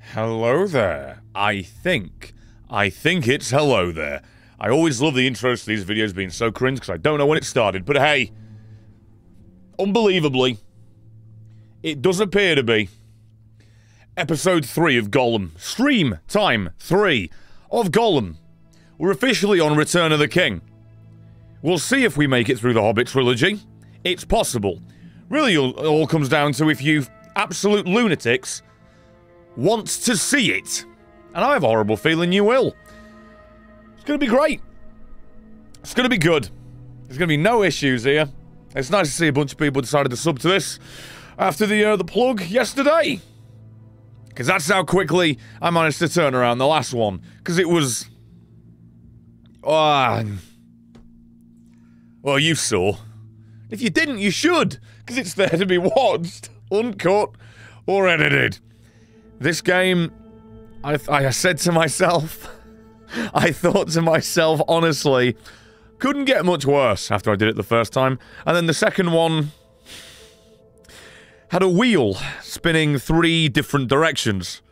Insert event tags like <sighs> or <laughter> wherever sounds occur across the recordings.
Hello there. I think. I think it's hello there. I always love the intros to these videos being so cringe because I don't know when it started, but hey. Unbelievably, it does appear to be episode 3 of Gollum. Stream time 3 of Gollum. We're officially on Return of the King. We'll see if we make it through the Hobbit trilogy. It's possible. Really, all comes down to if you absolute lunatics want to see it. And I have a horrible feeling you will. It's going to be great. It's going to be good. There's going to be no issues here. It's nice to see a bunch of people decided to sub to this after the uh, the plug yesterday. Because that's how quickly I managed to turn around the last one. Because it was... Ah... well, you saw. If you didn't, you should. Because it's there to be watched, <laughs> uncut, or edited. This game, I, I said to myself... <laughs> I thought to myself, honestly, couldn't get much worse after I did it the first time. And then the second one had a wheel spinning three different directions.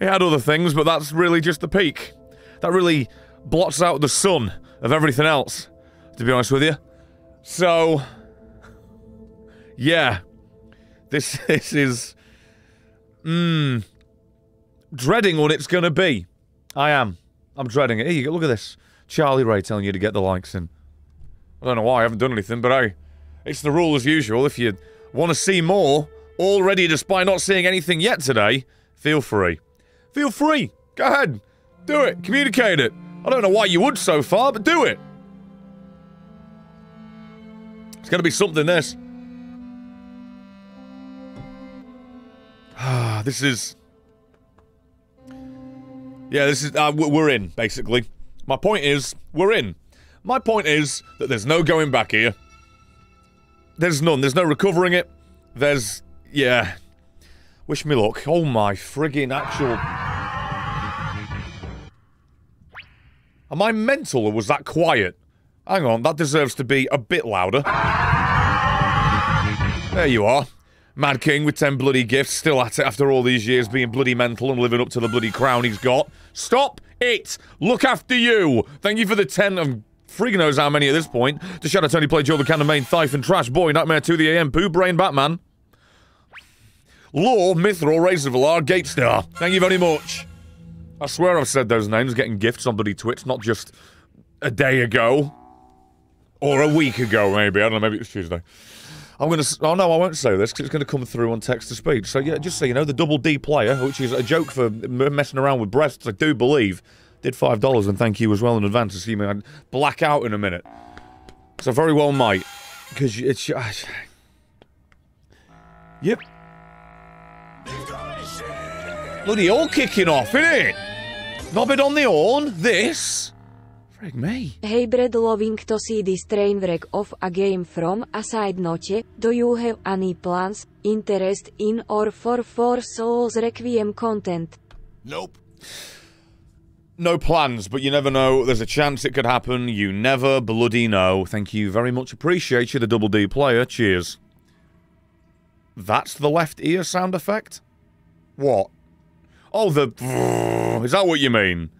It had other things, but that's really just the peak. That really blots out the sun of everything else, to be honest with you. So, yeah. This, <laughs> this is... Mmm dreading what it's going to be. I am. I'm dreading it. Here you go. Look at this. Charlie Ray telling you to get the likes in. I don't know why. I haven't done anything, but I. it's the rule as usual. If you want to see more, already despite not seeing anything yet today, feel free. Feel free. Go ahead. Do it. Communicate it. I don't know why you would so far, but do it. It's going to be something, this. <sighs> this is... Yeah, this is, uh, we're in, basically. My point is, we're in. My point is that there's no going back here. There's none. There's no recovering it. There's, yeah. Wish me luck. Oh my friggin' actual... Am I mental or was that quiet? Hang on, that deserves to be a bit louder. There you are. Mad King with 10 bloody gifts, still at it after all these years being bloody mental and living up to the bloody crown he's got. Stop it! Look after you! Thank you for the 10 um, of freaking knows how many at this point. To Shadow Tony Play Joe the Cannon Main, Thief and Trash Boy, Nightmare 2 the AM, Poo Brain Batman. Law, Mithril, Razor Valar, Gatestar. Thank you very much. I swear I've said those names, getting gifts on bloody Twitch, not just a day ago. Or a week ago, maybe. I don't know, maybe it was Tuesday. I'm gonna. Oh no, I won't say this because it's gonna come through on text to speech. So yeah, just so you know, the double D player, which is a joke for messing around with breasts, I do believe, did five dollars and thank you as well in advance to me I'd black out in a minute. So very well might, because it's. Uh, yep. Bloody all kicking off, isn't it? Knob it on the horn. This. Frig me. Hey Brad loving to see this train wreck of a game from a side note, do you have any plans, interest in or for for Souls Requiem content? Nope. No plans, but you never know. There's a chance it could happen. You never bloody know. Thank you very much. Appreciate you, the Double D player. Cheers. That's the left ear sound effect? What? Oh, the... <laughs> Is that what you mean?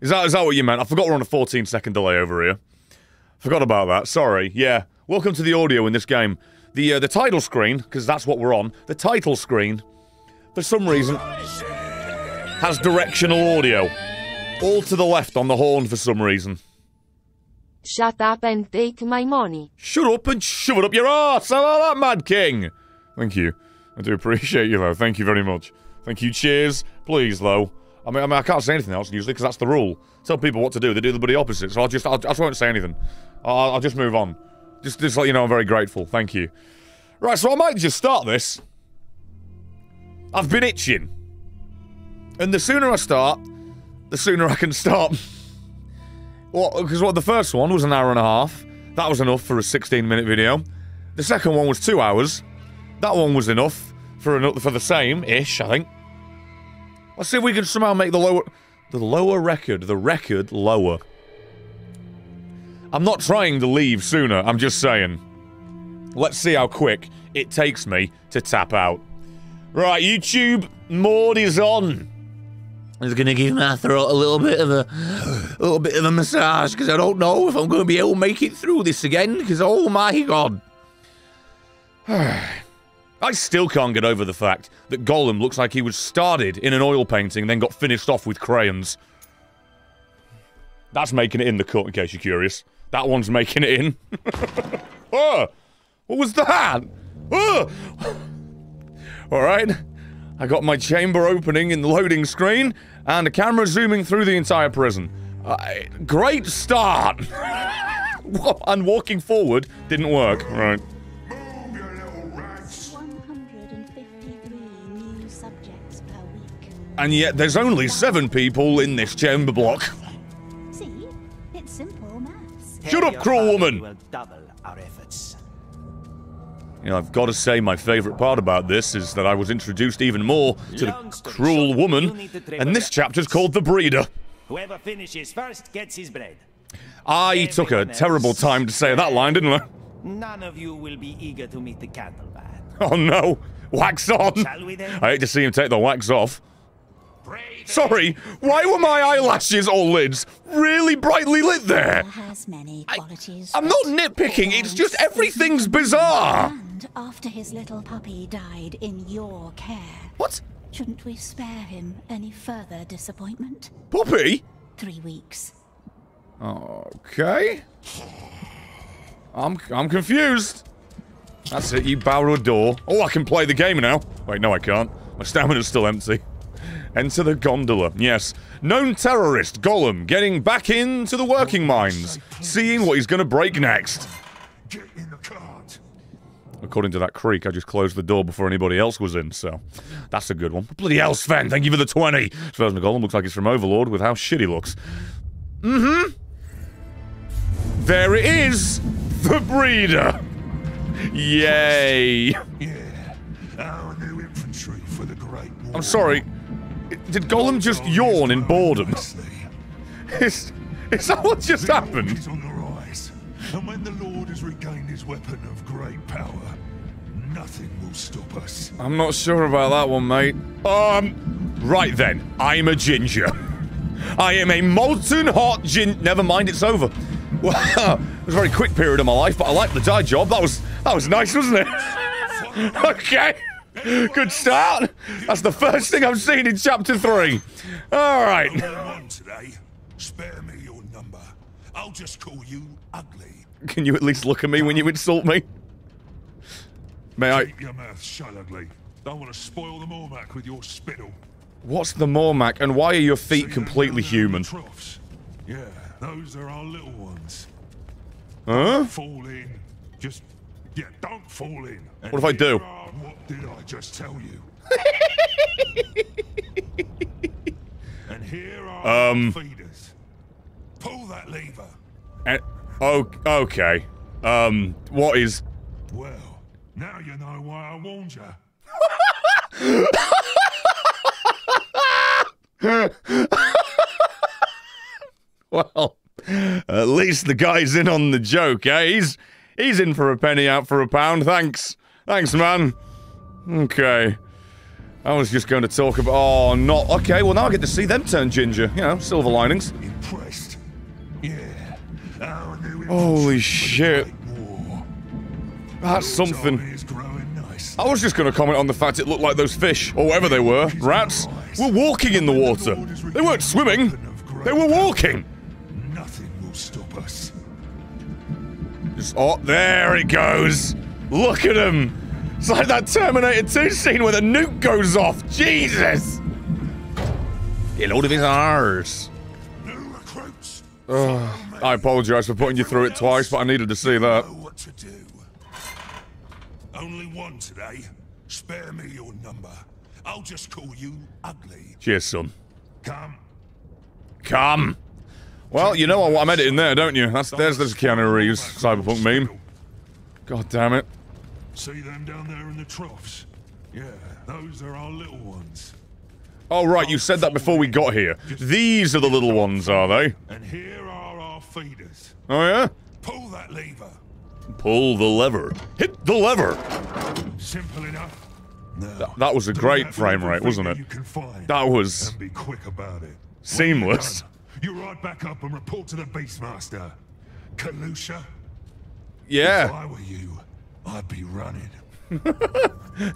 Is that, is that what you meant? I forgot we're on a 14 second delay over here. Forgot about that. Sorry. Yeah. Welcome to the audio in this game. The, uh, the title screen, because that's what we're on, the title screen, for some reason, has directional audio. All to the left on the horn for some reason. Shut up and take my money. Shut up and shove it up your arse! How about that, Mad King? Thank you. I do appreciate you, though. Thank you very much. Thank you. Cheers. Please, though. I mean, I mean, I can't say anything else usually because that's the rule. Tell people what to do, they do the bloody opposite. So I'll just, I'll, I just won't say anything. I'll, I'll just move on. Just, just let you know I'm very grateful. Thank you. Right, so I might just start this. I've been itching. And the sooner I start, the sooner I can stop. <laughs> well, because what the first one was an hour and a half. That was enough for a 16 minute video. The second one was two hours. That one was enough for another for the same ish, I think. Let's see if we can somehow make the lower the lower record, the record lower. I'm not trying to leave sooner, I'm just saying. Let's see how quick it takes me to tap out. Right, YouTube mode is on. I was gonna give my throat a little bit of a, a little bit of a massage because I don't know if I'm gonna be able to make it through this again. Because oh my god, <sighs> I still can't get over the fact that Gollum looks like he was started in an oil painting, then got finished off with crayons. That's making it in the cut, in case you're curious. That one's making it in. <laughs> oh, what was that? Oh. <laughs> All right. I got my chamber opening in the loading screen, and a camera zooming through the entire prison. Uh, great start! <laughs> and walking forward didn't work. Right. And yet there's only seven people in this chamber block. See? It's simple maths. Shut up, cruel woman! will double our efforts. You know, I've got to say my favourite part about this is that I was introduced even more to the cruel woman, you need to travel and this chapter's called The Breeder. Whoever finishes first gets his bread. I took a terrible time to say that line, didn't I? None of you will be eager to meet the candle man. Oh no! Wax on! Shall we then? I hate to see him take the wax off. Sorry, why were my eyelashes or lids really brightly lit there? Has many qualities. I'm not nitpicking, it's just everything's bizarre. And after his little puppy died in your care, What? shouldn't we spare him any further disappointment? Puppy? Three weeks. Okay. I'm I'm confused. That's it, you a door. Oh, I can play the game now. Wait, no I can't. My stamina's still empty. Enter the gondola. Yes. Known terrorist, Gollum, getting back into the working mines. Seeing what he's gonna break next. Get in the cart. According to that creak, I just closed the door before anybody else was in, so that's a good one. Bloody hell, Sven, thank you for the 20. Suppose Gollum looks like he's from Overlord with how shit he looks. Mm-hmm. There it is! The breeder! Yay! Yeah. Our new infantry for the Great War. I'm sorry. Did Gollum just yawn in boredom? Is, is that what just happened? On the rise. And when the Lord has regained his weapon of great power, nothing will stop us. I'm not sure about that one, mate. Um, right then. I'm a ginger. I am a molten hot gin. Never mind, it's over. Well, <laughs> it was a very quick period of my life, but I liked the dye job. That was that was nice, wasn't it? <laughs> okay. <laughs> Good start. That's the first thing I've seen in chapter three. All right. Today. Spare me your number. I'll just call you ugly. Can you at least look at me when you insult me? May I? Keep your mouth shut, ugly. Don't want to spoil the Mormac with your spittle. What's the Mormac, and why are your feet completely down there in human? troughs? Yeah, those are our little ones. Huh? Fall in. Just, yeah, don't fall in. And What if I do? are- What did I just tell you? <laughs> and here are Um. feeders. Pull that lever. Eh, oh, okay. Um, what is? Well, now you know why I warned you. <laughs> Well, at least the guy's in on the joke, eh? He's he's in for a penny, out for a pound. Thanks, thanks, man. Okay. I was just going to talk about. Oh, not okay. Well, now I get to see them turn ginger. You know, silver linings. Impressed? Yeah. Holy infantry for the shit. That's something. army is growing nice. I was just going to comment on the fact it looked like those fish, or whatever they were, rats, were walking in the water. They weren't swimming. They were walking. Just, oh, there it goes. Look at him. It's like that Terminator 2 scene where the nuke goes off. Jesus. Get hold of his arse. New recruits. Oh, I apologize for putting you through it twice, but I needed to see that. What to do. Only one today. Spare me your number. I'll just call you ugly. Cheers, son. Come. Come. Well, you know what I'm editing there, don't you? That's there's this Keanu Reeves cyberpunk meme. God damn it. See them down there in the troughs? Yeah, those are our little ones. Oh right, you said that before we got here. These are the little ones, are they? And here are our feeders. Oh yeah? Pull that lever. Pull the lever. Hit the lever. Simple enough. Now, that was a great frame rate, wasn't it? You can find, That was and be quick about it. Seamless. You ride back up and report to the Beastmaster. Kalusha, Yeah. if I were you, I'd be running. <laughs>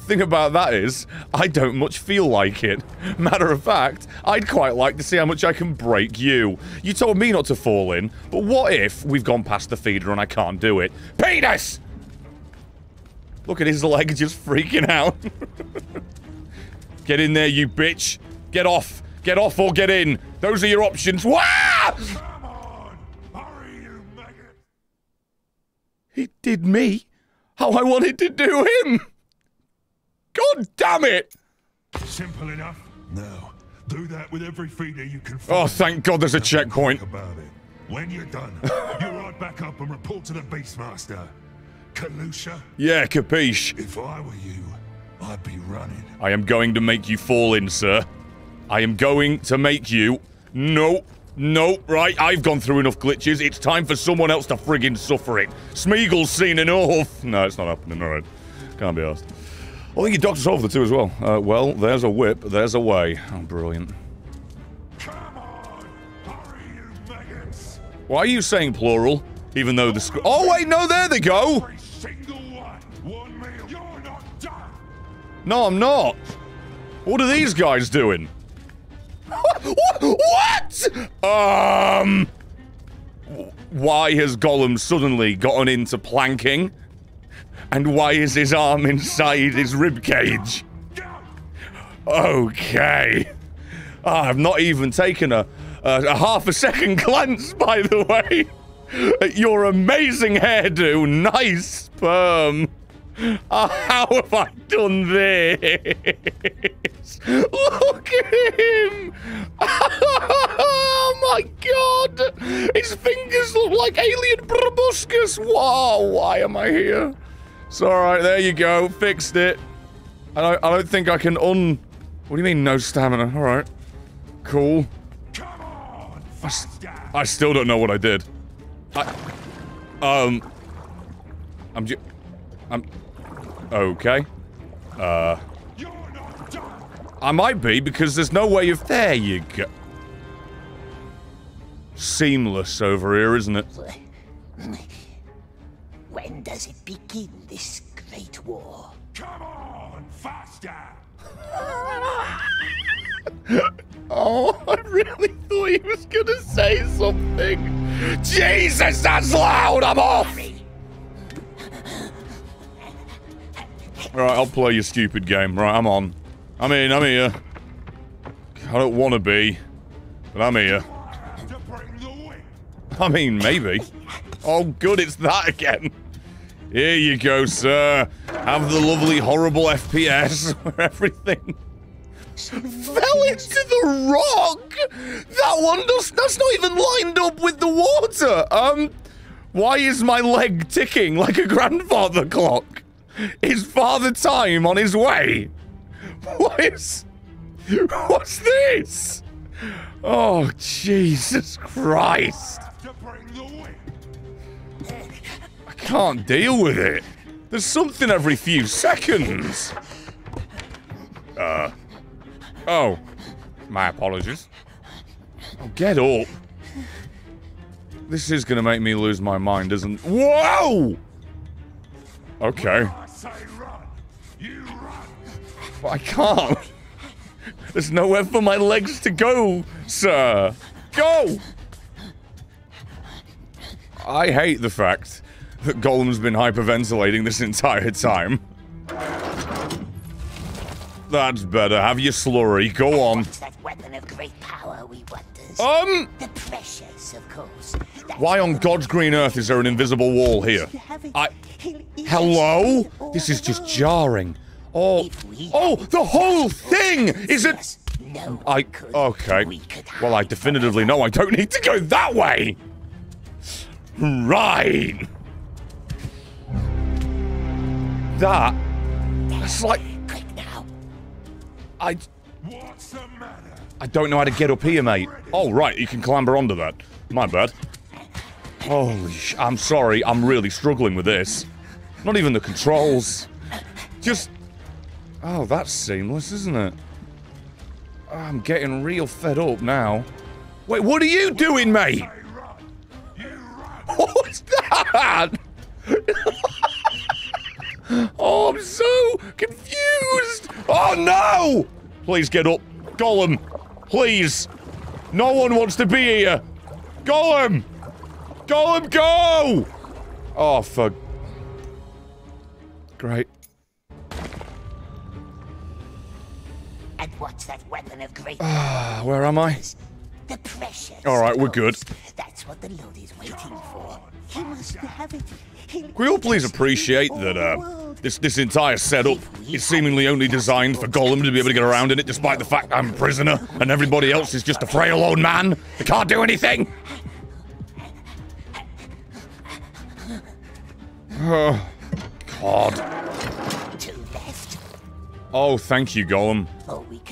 Thing about that is, I don't much feel like it. Matter of fact, I'd quite like to see how much I can break you. You told me not to fall in, but what if we've gone past the feeder and I can't do it? Penis! Look at his leg just freaking out. <laughs> get in there, you bitch. Get off. Get off or get in. Those are your options. Wah! Come on! Hurry, you maggot! He did me how I wanted to do him. God damn it! Simple enough? No. Do that with every feeder you can oh, find. Oh, thank God there's a checkpoint. about it. When you're done, <laughs> you ride back up and report to the Beastmaster. Kalusha, Yeah, capiche. if I were you, I'd be running. I am going to make you fall in, sir. I am going to make you. No, no, right. I've gone through enough glitches. It's time for someone else to friggin' suffer it. Smeagol's seen enough. No, it's not happening. All right. Can't be asked. I think your doctor's over the two as well. Uh, well, there's a whip. There's a way. Oh, brilliant. Why are you saying plural? Even though the Oh, wait, no, there they go! One! No, I'm not. What are these guys doing? What? Um. Why has Gollum suddenly gotten into planking? And why is his arm inside his ribcage? Okay. Ah, I've not even taken a, a, a half a second <laughs> glance, by the way, at your amazing hairdo. Nice sperm. Ah, <laughs> how have I done this? <laughs> Look at him! <laughs> Oh my god! His fingers look like alien proboscis! Wow, why am I here? It's alright, there you go. Fixed it. I don't, I don't think I can un... What do you mean, no stamina? Alright. Cool. Come on! Faster! I still don't know what I did. I... Um... I'm ju... I'm... Okay. Uh... You're not done! I might be, because there's no way of... There you go. Seamless over here, isn't it? When does it begin, this great war? Come on! Faster! <laughs> Oh, I really thought he was gonna say something. Jesus, that's loud! I'm off! Alright, I'll play your stupid game. Right, I'm on. I'm in, I'm here. I don't want to be, but I'm here. I mean, maybe. Oh, good, it's that again. Here you go, sir. Have the lovely, horrible FPS <laughs> where everything fell into the rock. That one does. That's not even lined up with the water. Um, why is my leg ticking like a grandfather clock? Is father time on his way? What is? What's this? Oh, Jesus Christ. Have to bring the whip! I can't deal with it. There's something every few seconds. Uh. Oh. My apologies. Oh, get up. This is gonna make me lose my mind, isn't Whoa! Okay. I can't. There's nowhere for my legs to go, sir. Go! I hate the fact that Gollum's been hyperventilating this entire time. That's better. Have your slurry. Go on. That weapon of great power, we? Um, The of course. That why on God's green earth is there an invisible wall here? I... Hello? This is just jarring. Oh, oh, the whole thing is it? No, I could. okay. Well, I hide. definitively know I don't need to go that way. Right. That. That's like Quick now. I. What's the matter? I don't know how to get up here, mate. Oh right, you can clamber onto that. My bad. Holy sh! I'm sorry. I'm really struggling with this. Not even the controls. Just. Oh, that's seamless, isn't it? Oh, I'm getting real fed up now. Wait, what are you doing, mate? What's that? <laughs> oh, I'm so confused. Oh, no! Please get up. Gollum, please. No one wants to be here. Gollum! Gollum, go! Oh, fuck. Great. And what's that weapon of great Ah, where am I? The precious. All right, we're good. That's what the Lord is waiting for. He must have it. He'll we all please appreciate that uh, this this entire setup is seemingly only designed for Gollum to be able to get around in it, despite the fact I'm a prisoner and everybody else is just a frail old man that can't do anything. Oh, God. Oh, thank you, Gollum.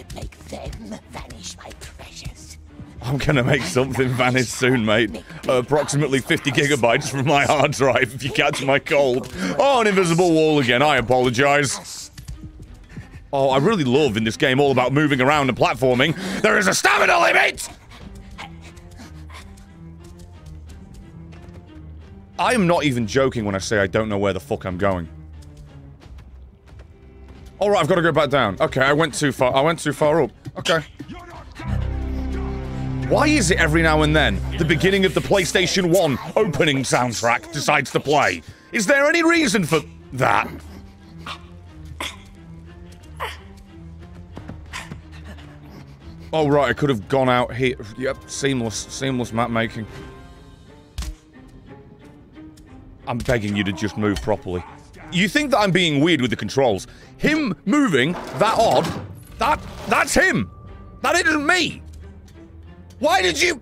Could make them vanish, my precious. I'm gonna make something vanish soon, mate. Uh, approximately 50 gigabytes from my hard drive if you catch my cold. Oh, an invisible wall again. I apologize. Oh, I really love in this game all about moving around and platforming. There is a stamina limit! I am not even joking when I say I don't know where the fuck I'm going. Alright, I've got to go back down. Okay, I went too far. I went too far up. Okay. Why is it every now and then the beginning of the PlayStation 1 opening soundtrack decides to play? Is there any reason for that? Oh, right, I could have gone out here. Yep, seamless, seamless map making. I'm begging you to just move properly. You think that I'm being weird with the controls. Him moving that odd, that, that's him. That isn't me. Why did you...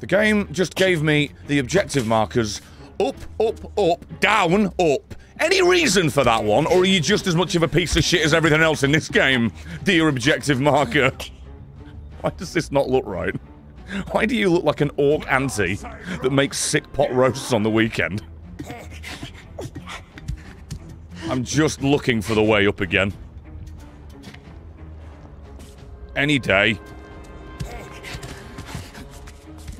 The game just gave me the objective markers. Up, up, up, down, up. Any reason for that one, or are you just as much of a piece of shit as everything else in this game, dear objective marker? Why does this not look right? Why do you look like an orc auntie that makes sick pot roasts on the weekend? I'm just looking for the way up again. Any day.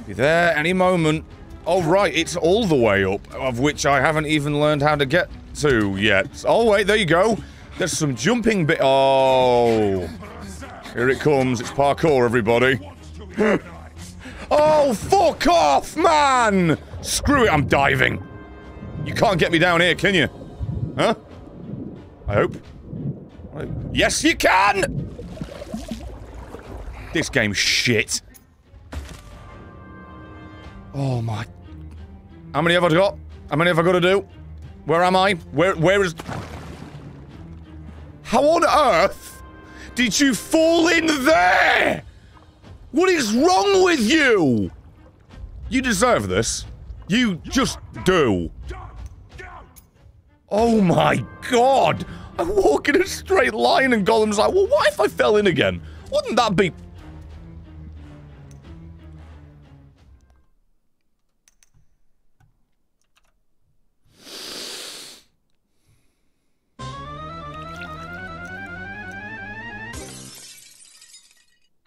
Be there any moment. Oh, right, it's all the way up, of which I haven't even learned how to get to yet. Oh, wait, there you go. There's some jumping bit. Oh. Here it comes. It's parkour, everybody. <laughs> oh, fuck off, man! Screw it, I'm diving. You can't get me down here, can you? Huh? I hope. Yes, you can! This game's shit. Oh my. How many have I got? How many have I got to do? Where am I? Where, where is... How on earth did you fall in there? What is wrong with you? You deserve this. You just do. Oh my god! I walk in a straight line and Gollum's like, well, what if I fell in again? Wouldn't that be...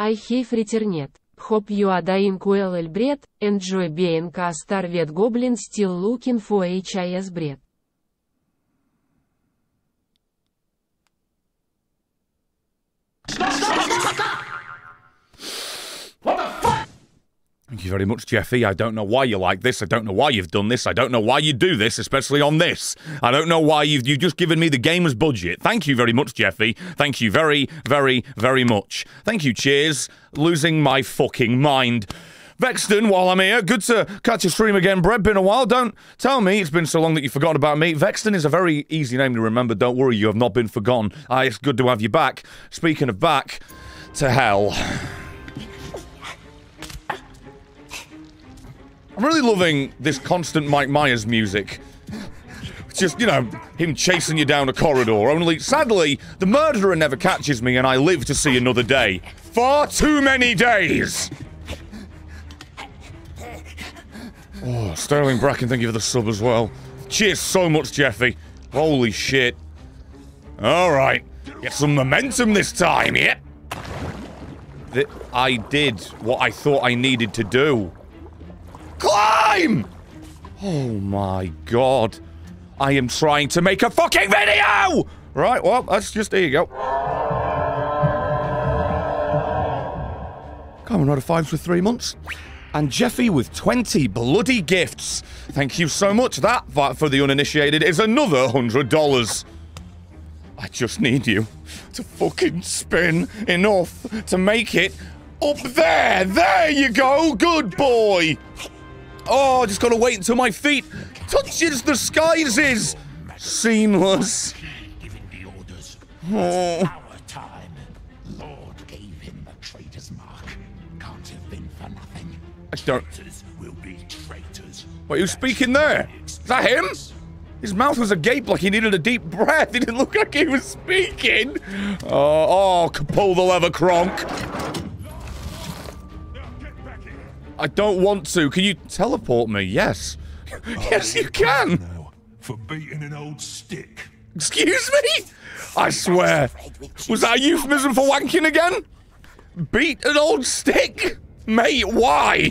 I have returned. Hope you are doing well El bread, enjoy being a star with goblin still looking for HIS bread. Thank you very much, Jeffy. I don't know why you like this. I don't know why you've done this. I don't know why you do this, especially on this. I don't know why you've, you've just given me the gamer's budget. Thank you very much, Jeffy. Thank you very, very, very much. Thank you, cheers. Losing my fucking mind. Vexton, while I'm here, good to catch a stream again. Brett, been a while. Don't tell me it's been so long that you forgot about me. Vexton is a very easy name to remember. Don't worry, you have not been forgotten. Ah, it's good to have you back. Speaking of back, to hell. I'm really loving this constant Mike Myers music. It's just, you know, him chasing you down a corridor. Only, sadly, the murderer never catches me and I live to see another day. Far too many days! Oh, Sterling Bracken, thank you for the sub as well. Cheers so much, Jeffy. Holy shit. Alright. Get some momentum this time, yeah? That I did what I thought I needed to do. Climb! Oh my god. I am trying to make a fucking video! Right, well, that's just, there you go. Common Rider 5 for three months. And Jeffy with 20 bloody gifts. Thank you so much. That, for the uninitiated, is another $100. I just need you to fucking spin enough to make it up there. There you go. Good boy. Oh, just gotta wait until my feet touches the skies is seamless. Giving the orders. Oh. Our time. Lord gave him the traitor's mark. Can't have been for nothing. I don't. Traitors will be traitors. Wait, who's speaking there? Is that him? His mouth was agape like he needed a deep breath. <laughs> He didn't look like he was speaking. Oh, oh, pull the lever, Kronk. Get back here. I don't want to. Can you teleport me? Yes. <laughs> yes, oh, you can. No, for beating an old stick. Excuse me? I swear. Was that a euphemism for wanking again? Beat an old stick? Mate, why?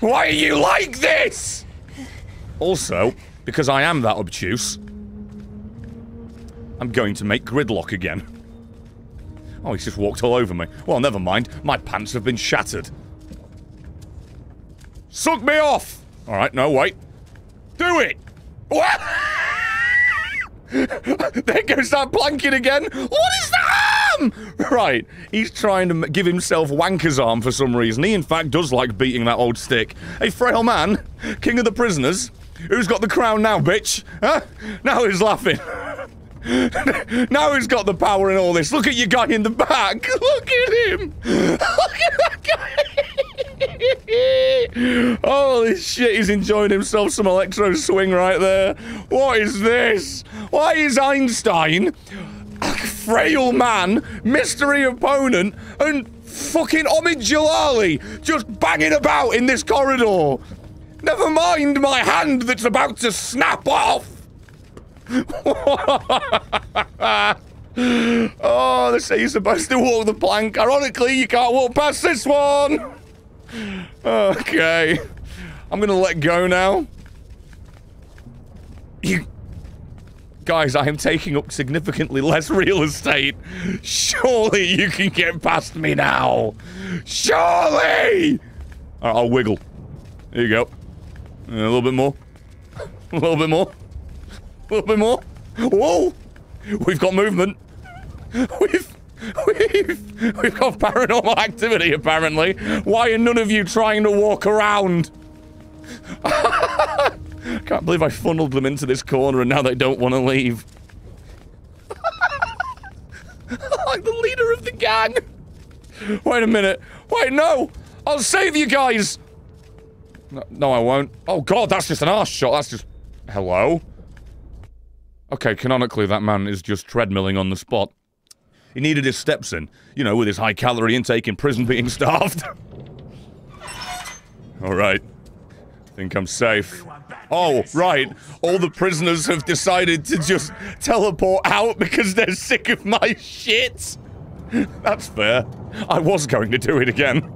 Why are you like this? Also, because I am that obtuse, I'm going to make gridlock again. Oh, he's just walked all over me. Well, never mind. My pants have been shattered. Suck me off! Alright, no, wait. Do it! What? <laughs> there goes that planking again. What is that arm? <laughs> Right, he's trying to give himself wanker's arm for some reason. He, in fact, does like beating that old stick. A frail man, king of the prisoners. Who's got the crown now, bitch? Huh? Now he's laughing. <laughs> now he's got the power in all this. Look at your guy in the back. Look at him. Look at that guy. <laughs> Holy shit, he's enjoying himself some electro swing right there. What is this? Why is Einstein a frail man, mystery opponent, and fucking Omid Djalili just banging about in this corridor? Never mind my hand that's about to snap off. <laughs> oh, they say you're supposed to walk the plank. Ironically, you can't walk past this one. Okay. I'm gonna let go now. You... Guys, I am taking up significantly less real estate. Surely you can get past me now. Surely! I'll wiggle. There you go. A little bit more. A little bit more. A little bit more. Whoa! We've got movement. <laughs> We've... <laughs> We've... We've got paranormal activity, apparently. Why are none of you trying to walk around? I <laughs> Can't believe I funneled them into this corner and now they don't want to leave. <laughs> like the leader of the gang. Wait a minute. Wait, no! I'll save you guys! No, no, I won't. Oh god, that's just an arse shot. That's just... Hello? Okay, canonically, that man is just treadmilling on the spot. He needed his steps in. You know, with his high calorie intake in prison being <laughs> starved. Alright. Think I'm safe. Oh, right. All the prisoners have decided to just teleport out because they're sick of my shit. That's fair. I was going to do it again.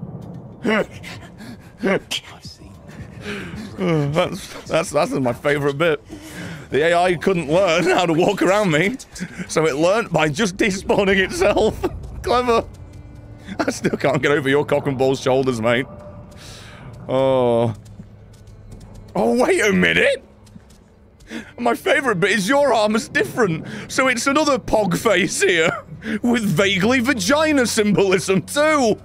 that's that's that's my favorite bit. The AI couldn't learn how to walk around me, so it learnt by just despawning itself. <laughs> Clever. I still can't get over your cock and balls shoulders, mate. Oh. Oh, wait a minute! My favourite bit is your arm is different, so it's another pog face here, <laughs> with vaguely vagina symbolism too!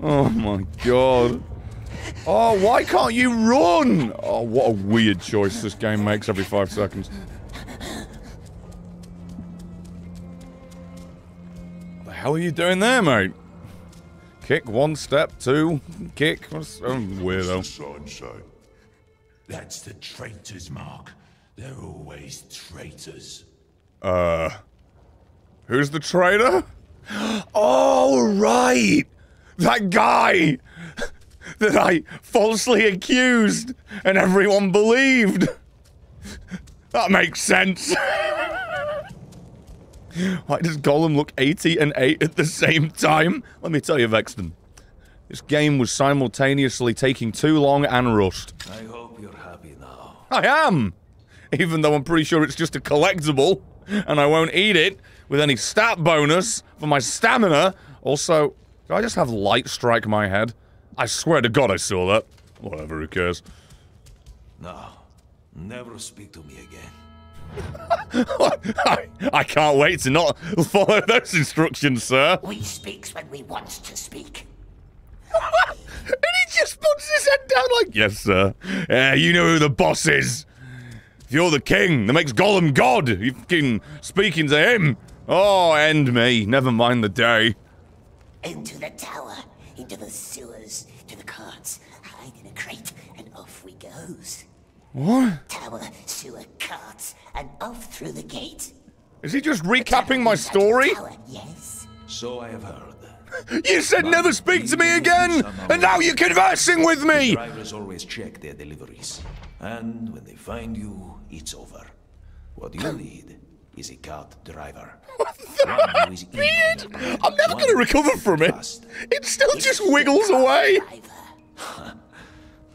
Oh my god. Oh, why can't you run? Oh, what a weird choice this game makes every five seconds. What the hell are you doing there, mate? Kick one step, two, kick. What's oh, weirdo. That's the traitor's mark. They're always traitors. Uh, who's the traitor? <gasps> Oh, right! That guy that I falsely accused and everyone believed. That makes sense. Why does Gollum look 80 and 8 at the same time? Let me tell you, Vexton. This game was simultaneously taking too long and rushed. I hope you're happy now. I am! Even though I'm pretty sure it's just a collectible, and I won't eat it with any stat bonus for my stamina. Also, do I just have light strike my head? I swear to God I saw that. Whatever, who cares? No, never speak to me again. <laughs> I, I can't wait to not follow those instructions, sir. We speaks when we wants to speak. <laughs> and he just puts his head down like, Yes, sir. Yeah, you know who the boss is. If you're the king that makes Gollum God, you fucking speaking to him. Oh, end me. Never mind the day. Into the tower, into the sewers, to the carts, hide in a crate, and off we goes. What? Tower, sewer, carts, and off through the gate. Is he just recapping my story? Tower, yes. So I have heard. You said never speak to me again, and now you're conversing with me! Drivers always check their deliveries. And when they find you, it's over. What do you <laughs> need is a cart driver. <laughs> One who is Beard! eager, I'm never gonna recover from it. It still just wiggles away. <laughs>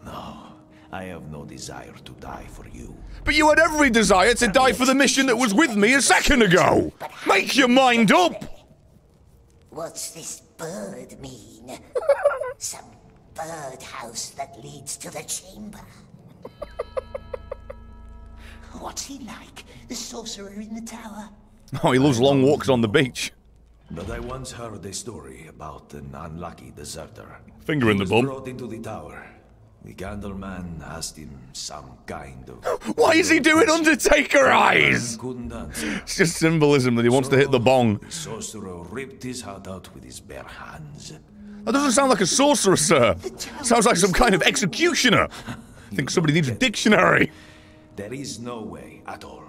No, I have no desire to die for you. But you had every desire to die for the mission that was with me a second ago. Make your mind up. What's this bird mean? <laughs> Some birdhouse that leads to the chamber. What's he like, the sorcerer in the tower? <laughs> Oh, he loves long walks on the beach. But I once heard a story about an unlucky deserter. Finger in He the was bum. brought into the tower. The Candleman asked him some kind of. <gasps> Why is he doing Undertaker eyes? He couldn't answer. <laughs> It's just symbolism that he wants to hit the bong. The sorcerer ripped his heart out with his bare hands. That doesn't sound like a sorcerer, sir. Sounds like some kind of executioner. I <laughs> think somebody needs a dictionary. There is no way at all.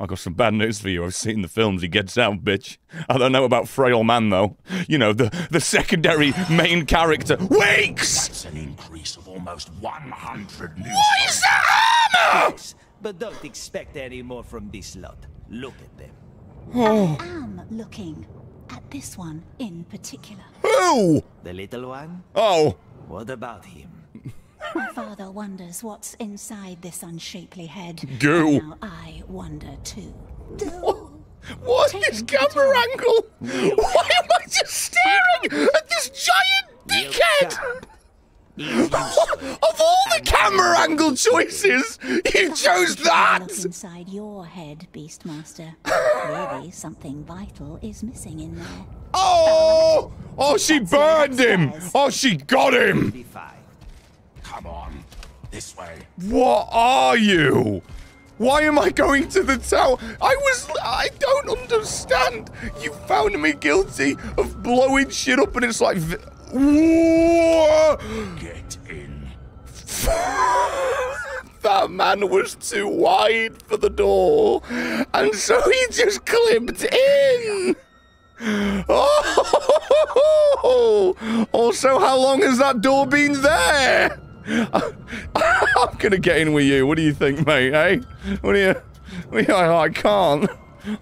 I got some bad news for you. I've seen the films. He gets out, bitch. I don't know about Frail Man, though. You know, the, the secondary main character. Wakes! That's an increase of almost 100 new What is that hammer? But don't expect any more from this lot. Look at them. Oh. I am looking at this one in particular. Who? The little one? Oh. What about him? My father wonders what's inside this unshapely head. Goo. And now I wonder too. What is camera angle? Why am I just staring at this giant dickhead? Of all the camera angle choices, you chose that! Look inside your head, Beastmaster. Clearly, something vital is missing in there. Oh! Oh, she burned him! Oh, she got him! Come on, this way. What are you? Why am I going to the tower? I was. I don't understand. You found me guilty of blowing shit up, and it's like. Whoa! Get in. <laughs> that man was too wide for the door, and so he just clipped in. Oh! <laughs> Also, how long has that door been there? <laughs> I'm gonna get in with you. What do you think, mate? Hey, what do you? What you I, I can't.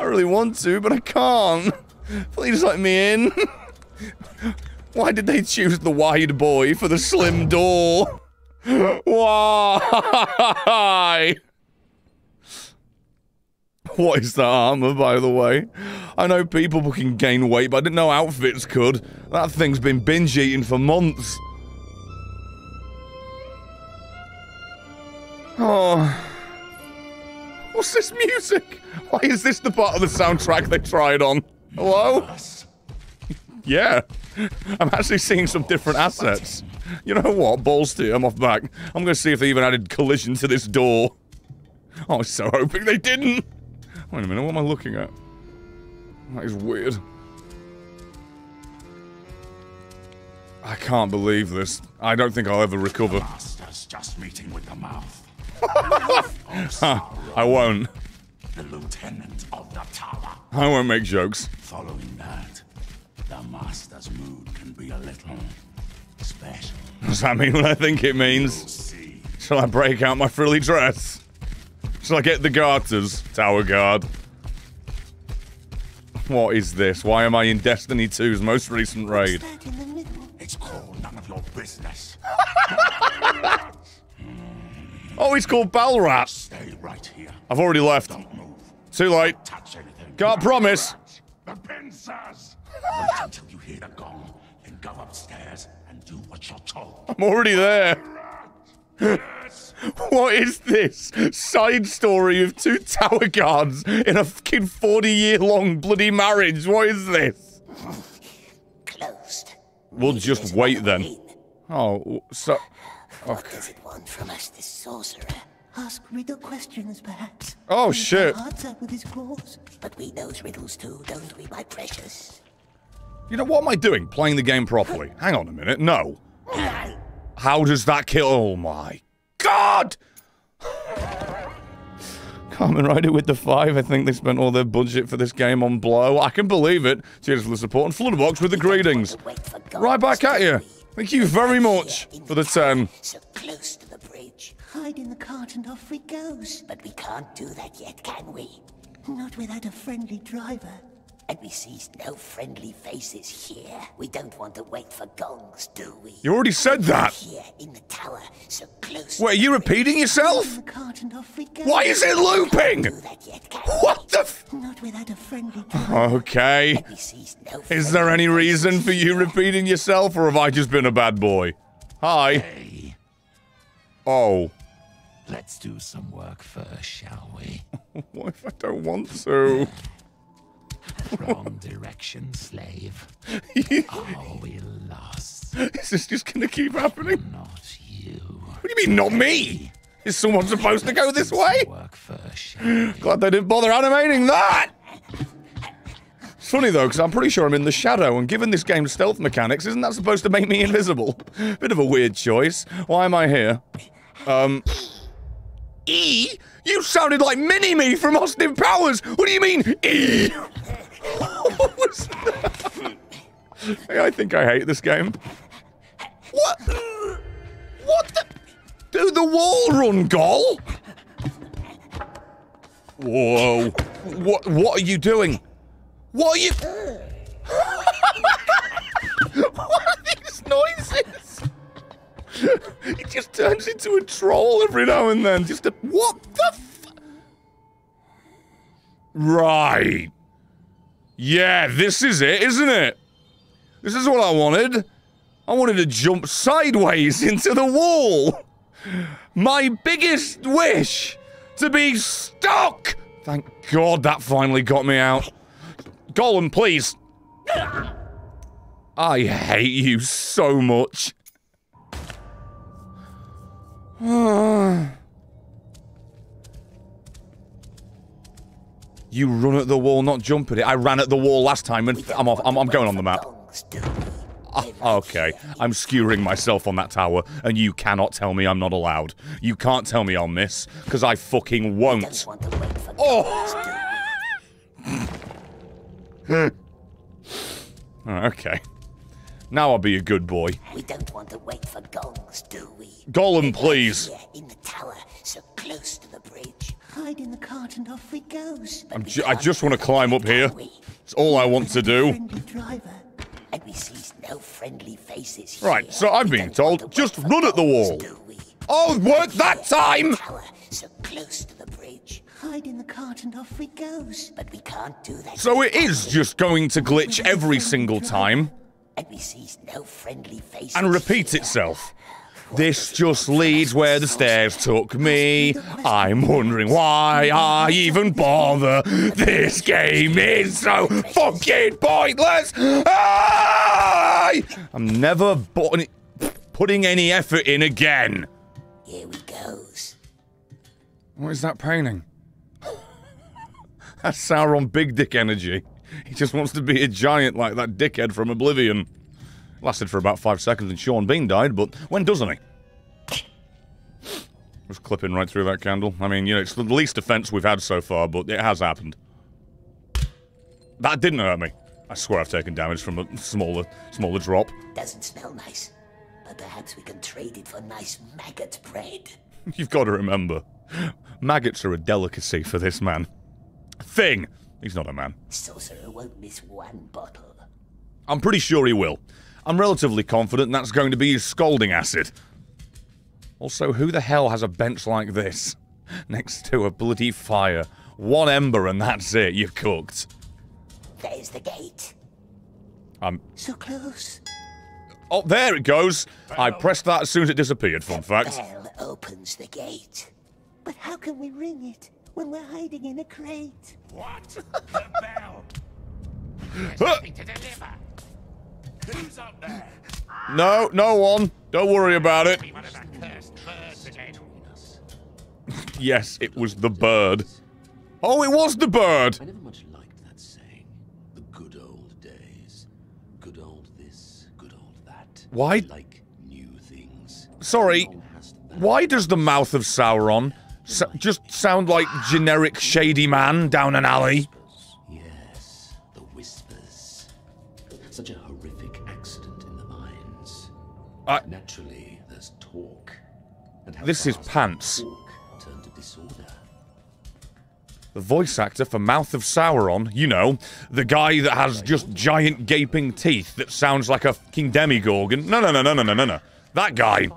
I really want to, but I can't. Please let me in. <laughs> Why did they choose the wide boy for the slim door? <laughs> Why? What is that armor, by the way? I know people can gain weight, but I didn't know outfits could. That thing's been binge eating for months. Oh. What's this music? Why is this the part of the soundtrack they tried on? Hello? Yeah. I'm actually seeing some different assets. You know what? Balls to you. I'm off back. I'm going to see if they even added collision to this door. Oh, I was so hoping they didn't. Wait a minute. What am I looking at? That is weird. I can't believe this. I don't think I'll ever recover. Master's just meeting with the mouth. <laughs> I won't. The lieutenant of the tower. I won't make jokes. Following that, the master's mood can be a little special. Does that mean what I think it means? Shall I break out my frilly dress? Shall I get the garters, tower guard? What is this? Why am I in Destiny 2's most recent raid? That in the middle. It's called none of your business. <laughs> Oh, he's called Balrat. Stay right here. I've already left. Don't move. Too late. Touch anything. Can't promise. The pincers! Wait until you hear the gong, then go upstairs and do what you're told. I'm already there. Yes! What is this? Side story of two tower guards in a fucking 40 year long bloody marriage. What is this? Closed. We'll just wait then. Oh, so. What does it want from us, this sorcerer? Ask riddle questions, perhaps. Oh, Make shit. our Hearts out with his claws. But we knows riddles too, don't we, my precious? You know, what am I doing? Playing the game properly. Hang on a minute. No. How does that kill? Oh my god! Carmen Rider with the five. I think they spent all their budget for this game on blow. I can believe it. Cheers for the support. And Flutterbox with the greetings. Wait for God. Right back at you. Thank you very much for the 10. So close to the bridge. Hide in the cart and off he goes. But we can't do that yet, can we? Not without a friendly driver. And we sees no friendly faces here. We don't want to wait for gongs, do we? You already said that. Here in the tower, so close. Wait, are you repeating In yourself? the cart and off he goes. Why is it looping? do that yet, can What the f- Not without a friendly <laughs> driver. Okay. we? sees no Is there any reason for you repeating yourself, or have I just been a bad boy? Hi. Hey, Oh. let's do some work first, shall we? <laughs> What if I don't want to? <laughs> <laughs> Wrong direction, slave. <laughs> Are we lost? Is this just gonna keep happening? Not you. What do you mean, not me? Is someone supposed to go this way? Work first. Glad <gasps> they didn't bother animating that! It's funny though, because I'm pretty sure I'm in the shadow, and given this game's stealth mechanics, isn't that supposed to make me invisible? <laughs> Bit of a weird choice. Why am I here? Um. E? You sounded like Mini-Me from Austin Powers! What do you mean, <laughs> what was that? Hey, I think I hate this game. What? What the? Do the wall run, Gol? Whoa. What, what are you doing? What are you... <laughs> what are these noises? <laughs> It just turns into a troll every now and then. Just a... What the. Right. Yeah, this is it, isn't it? This is what I wanted. I wanted to jump sideways <laughs> into the wall. My biggest wish to be stuck. Thank God that finally got me out. Gollum, please. I hate you so much. You run at the wall, not jump at it. I ran at the wall last time and I'm off. I'm, I'm going on the map. Ah, okay, I'm skewering myself on that tower, and you cannot tell me I'm not allowed. You can't tell me I'll miss, because I fucking won't. Oh! <laughs> Okay. Now I'll be a good boy. We don't want to wait for gongs, do we? Gollum, please. In the tower, so close to the bridge. Hide in the cart and off he goes. I'm ju- I just want to climb up here. It's all I want to do. And we sees no friendly faces here. Right, so I'm We been told, to just run at the wall. Oh, it worked that time! Tower, so close to the bridge. Hide in the cart and off he goes. But we can't do that. So it is just going to glitch every single time And we sees no friendly faces. and repeat here. itself. This just leads where the stairs took me. I'm wondering why I even bother. This game is so fucking pointless. I'm never putting any effort in again. Here we goes. What is that painting? That's Sauron big dick energy. He just wants to be a giant like that dickhead from Oblivion. Lasted for about five seconds and Sean Bean died, but when doesn't he? <laughs> Was clipping right through that candle. I mean, you know, it's the least offense we've had so far, but it has happened. That didn't hurt me. I swear I've taken damage from a smaller, smaller drop. Doesn't smell nice. But perhaps we can trade it for nice maggot bread. <laughs> You've got to remember, maggots are a delicacy for this man. Thing, He's not a man. Sorcerer won't miss one bottle. I'm pretty sure he will. I'm relatively confident that's going to be his scalding acid. Also, who the hell has a bench like this? <laughs> Next to a bloody fire. One ember and that's it, you're cooked. There's the gate. I'm... So close. oh, there it goes. I pressed that as soon as it disappeared, fun fact. Bell opens the gate. But how can we ring it when we're hiding in a crate? What? <laughs> The bell. Huh. to deliver. Who's up there? No, no one. Don't worry about it. Be one of the cursed birds again. Yes, it was the bird. Oh, it was the bird. I never much liked that saying. The good old days. Good old this, good old that. Why- like new things. Sorry. Long hast thou Why does the mouth of Sauron s- just sound like generic shady man down an alley? I- Naturally, there's talk. And This is pants. To. The voice actor for Mouth of Sauron, you know, the guy that has just giant gaping teeth that sounds like a fucking demigorgon. No, no, no, no, no, no, no, no. That guy.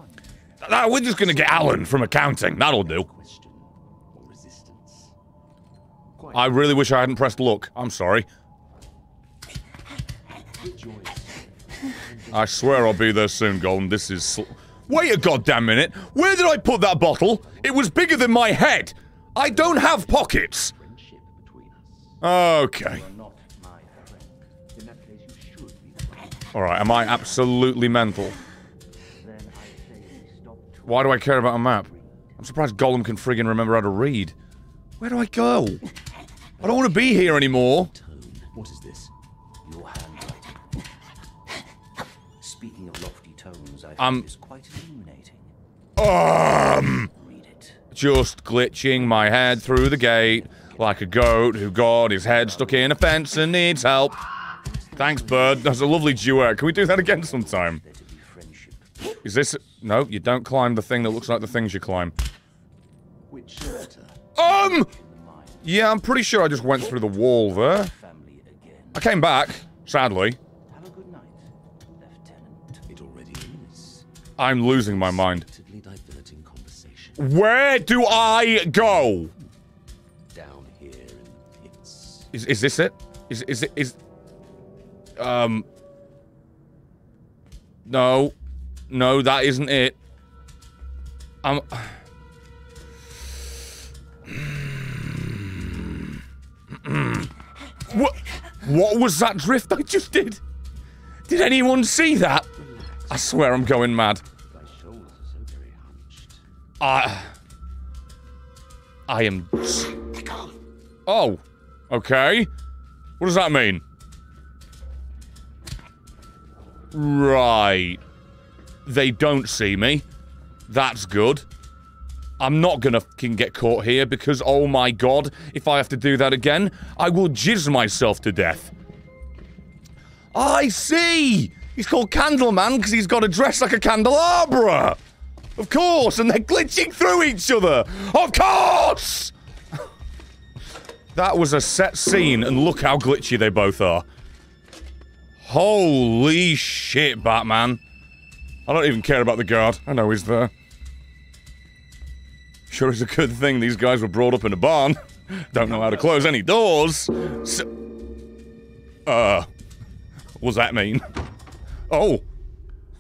That, we're just gonna get Alan from accounting. That'll do. Question or resistance. I really wish I hadn't pressed look. I'm sorry. I swear I'll be there soon, Golden. This is. Wait a goddamn minute. Where did I put that bottle? It was bigger than my head. I don't have pockets. Okay. Alright, am I absolutely mental? Why do I care about a map? I'm surprised Gollum can friggin' remember how to read. Where do I go? I don't want to be here anymore. What is this? Tones, I find Um, this quite illuminating. Um, just glitching my head through the gate like a goat who got his head stuck in a fence and needs help. Thanks, bird. That's a lovely duet. Can we do that again sometime? There to be friendship. Is this... No, you don't climb the thing that looks like the things you climb. Which? Um! In the mind. Yeah, I'm pretty sure I just went through the wall there. I came back, sadly. I'm losing my mind. Unexpectedly diverting conversation. Where do I go? Down here in the pits. Is is this it? Is is it is um No. No, that isn't it. Um <sighs> What what was that drift I just did? Did anyone see that? I swear I'm going mad. I I am. Oh, okay. What does that mean? Right. They don't see me. That's good. I'm not gonna fucking get caught here because, oh my god, if I have to do that again, I will jizz myself to death. I see! He's called Candleman because he's got a dress like a candelabra! Of course, and they're glitching through each other! Of course! That was a set scene, and look how glitchy they both are. Holy shit, Batman. I don't even care about the guard. I know he's there. Sure is a good thing these guys were brought up in a barn. <laughs> Don't know how to close any doors. So, uh, what does that mean? Oh,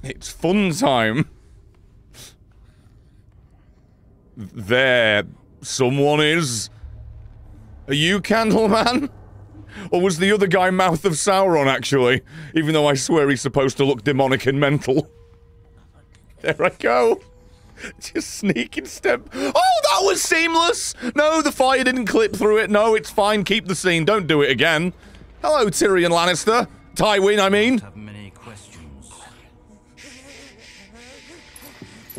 it's fun time. There, someone is. Are you Candleman? Or was the other guy Mouth of Sauron, actually? Even though I swear he's supposed to look demonic and mental. There I go. Just sneaking step. Oh, that was seamless! No, the fire didn't clip through it. No, it's fine. Keep the scene. Don't do it again. Hello, Tyrion Lannister. Tywin, I mean.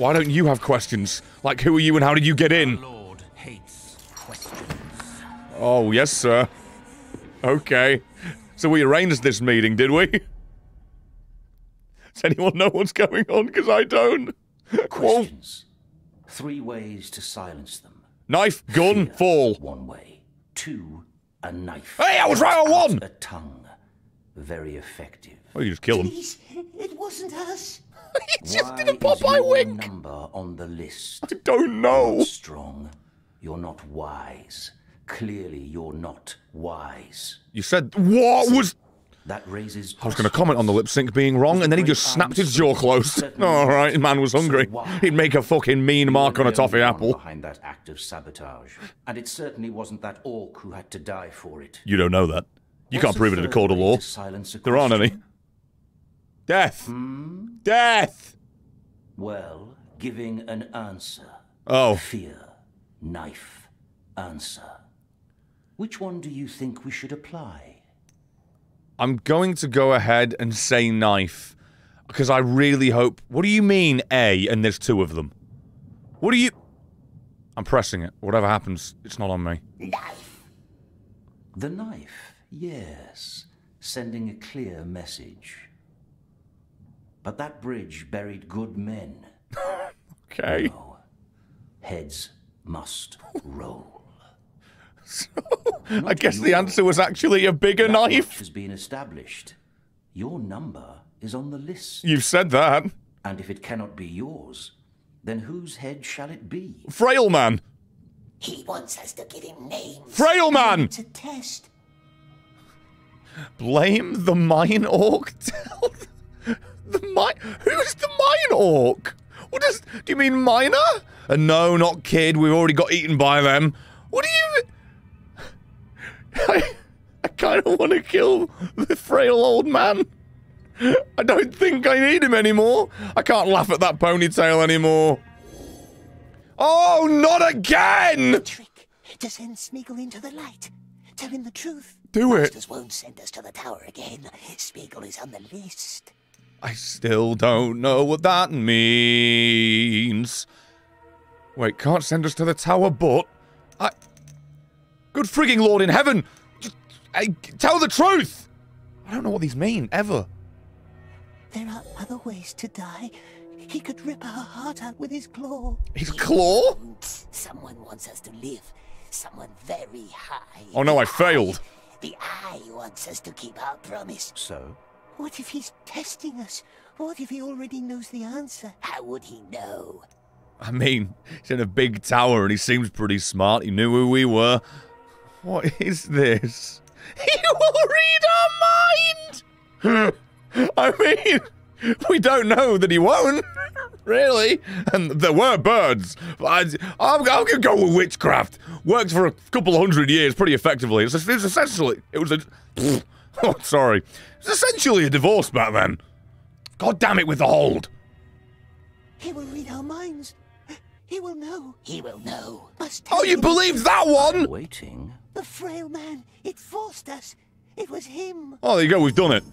Why don't you have questions? Like, who are you and how did you get in? Lord hates questions. Oh, yes, sir. Okay. So we arranged this meeting, did we? Does anyone know what's going on? Because I don't. Whoa. Questions. Three ways to silence them. Knife, gun, Fear, fall. One way. Two, A knife. Hey, I was right on one! A tongue. Very effective. Oh, you just kill him. Please, it wasn't us. <laughs> he just Why did a Popeye wink. number on the list? I don't know. Not strong. You're not wise. Clearly, you're not wise. You said what was? That raises. I was going to comment on the lip sync being wrong, and then he just snapped his jaw closed. <laughs> All right, man was hungry. He'd make a fucking mean mark on a toffee apple. Behind that act of sabotage, and it certainly wasn't that orc who had to die for it. You don't know that. You What's can't prove it in a court of law. There aren't any. Death. Hmm? Death. Well, giving an answer. Oh. Fear, knife, answer. Which one do you think we should apply? I'm going to go ahead and say knife because I really hope. What do you mean A and there's two of them? What do you? I'm pressing it. Whatever happens, it's not on me. Knife. The knife, yes, sending a clear message. But that bridge buried good men. <laughs> Okay. No. Heads must roll. <laughs> so, I guess the answer was actually a bigger That knife. has been established. Your number is on the list. You've said that. And if it cannot be yours, then whose head shall it be? Frail man. He wants us to give him names. Frail man. It's a test. Blame the mine orc. <laughs> The mine. Who's the mine orc? What does? Do you mean miner? Uh, no, not kid. We've already got eaten by them. What do you? <laughs> I, I kind of want to kill the frail old man. I don't think I need him anymore. I can't laugh at that ponytail anymore. Oh, not again! Trick to send Smeagol into the light. Tell him the truth. Do it. Masters won't send us to the tower again. Smeagol is on the list. I still don't know what that means. Wait, can't send us to the tower, but I. Good frigging Lord in heaven! Just, I, tell the truth! I don't know what these mean, ever. There are other ways to die. He could rip our heart out with his claw. His claw? Someone wants us to live. Someone very high. Oh no, I failed. The Eye wants us to keep our promise. So? What if he's testing us? What if he already knows the answer? How would he know? I mean, he's in a big tower and he seems pretty smart. He knew who we were. What is this? <laughs> He will read our mind! <laughs> I mean, we don't know that he won't. <laughs> Really? And there were birds. I, I'm, I'm gonna go with witchcraft. Worked for a couple hundred years pretty effectively. It's, it's essentially, it was a. <laughs> Oh, sorry. It's essentially a divorce back then. God damn it with the hold. He will read our minds. He will know. He will know. Must Oh, you him. believed that one? Waiting. The frail man. It forced us. It was him. Oh, there you go, we've done it.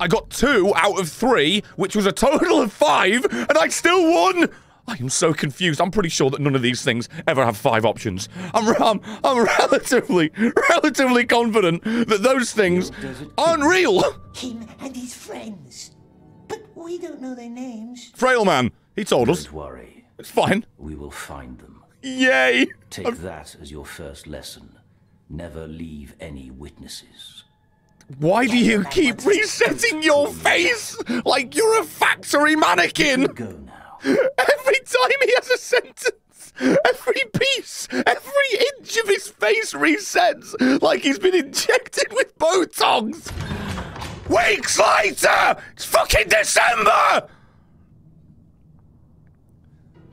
I got two out of three, which was a total of five, and I still won! I am so confused. I'm pretty sure that none of these things ever have five options. I'm, I'm, I'm relatively, <laughs> relatively confident that those things aren't real. Him and his friends. But we don't know their names. Frail man, he told us. Don't worry. It's fine. We will find them. Yay! Take that as your first lesson. Never leave any witnesses. Why do you keep resetting your face like you're a factory mannequin? Go now. Every time he has a sentence, every piece, every inch of his face resets like he's been injected with Botox. Weeks later, it's fucking December.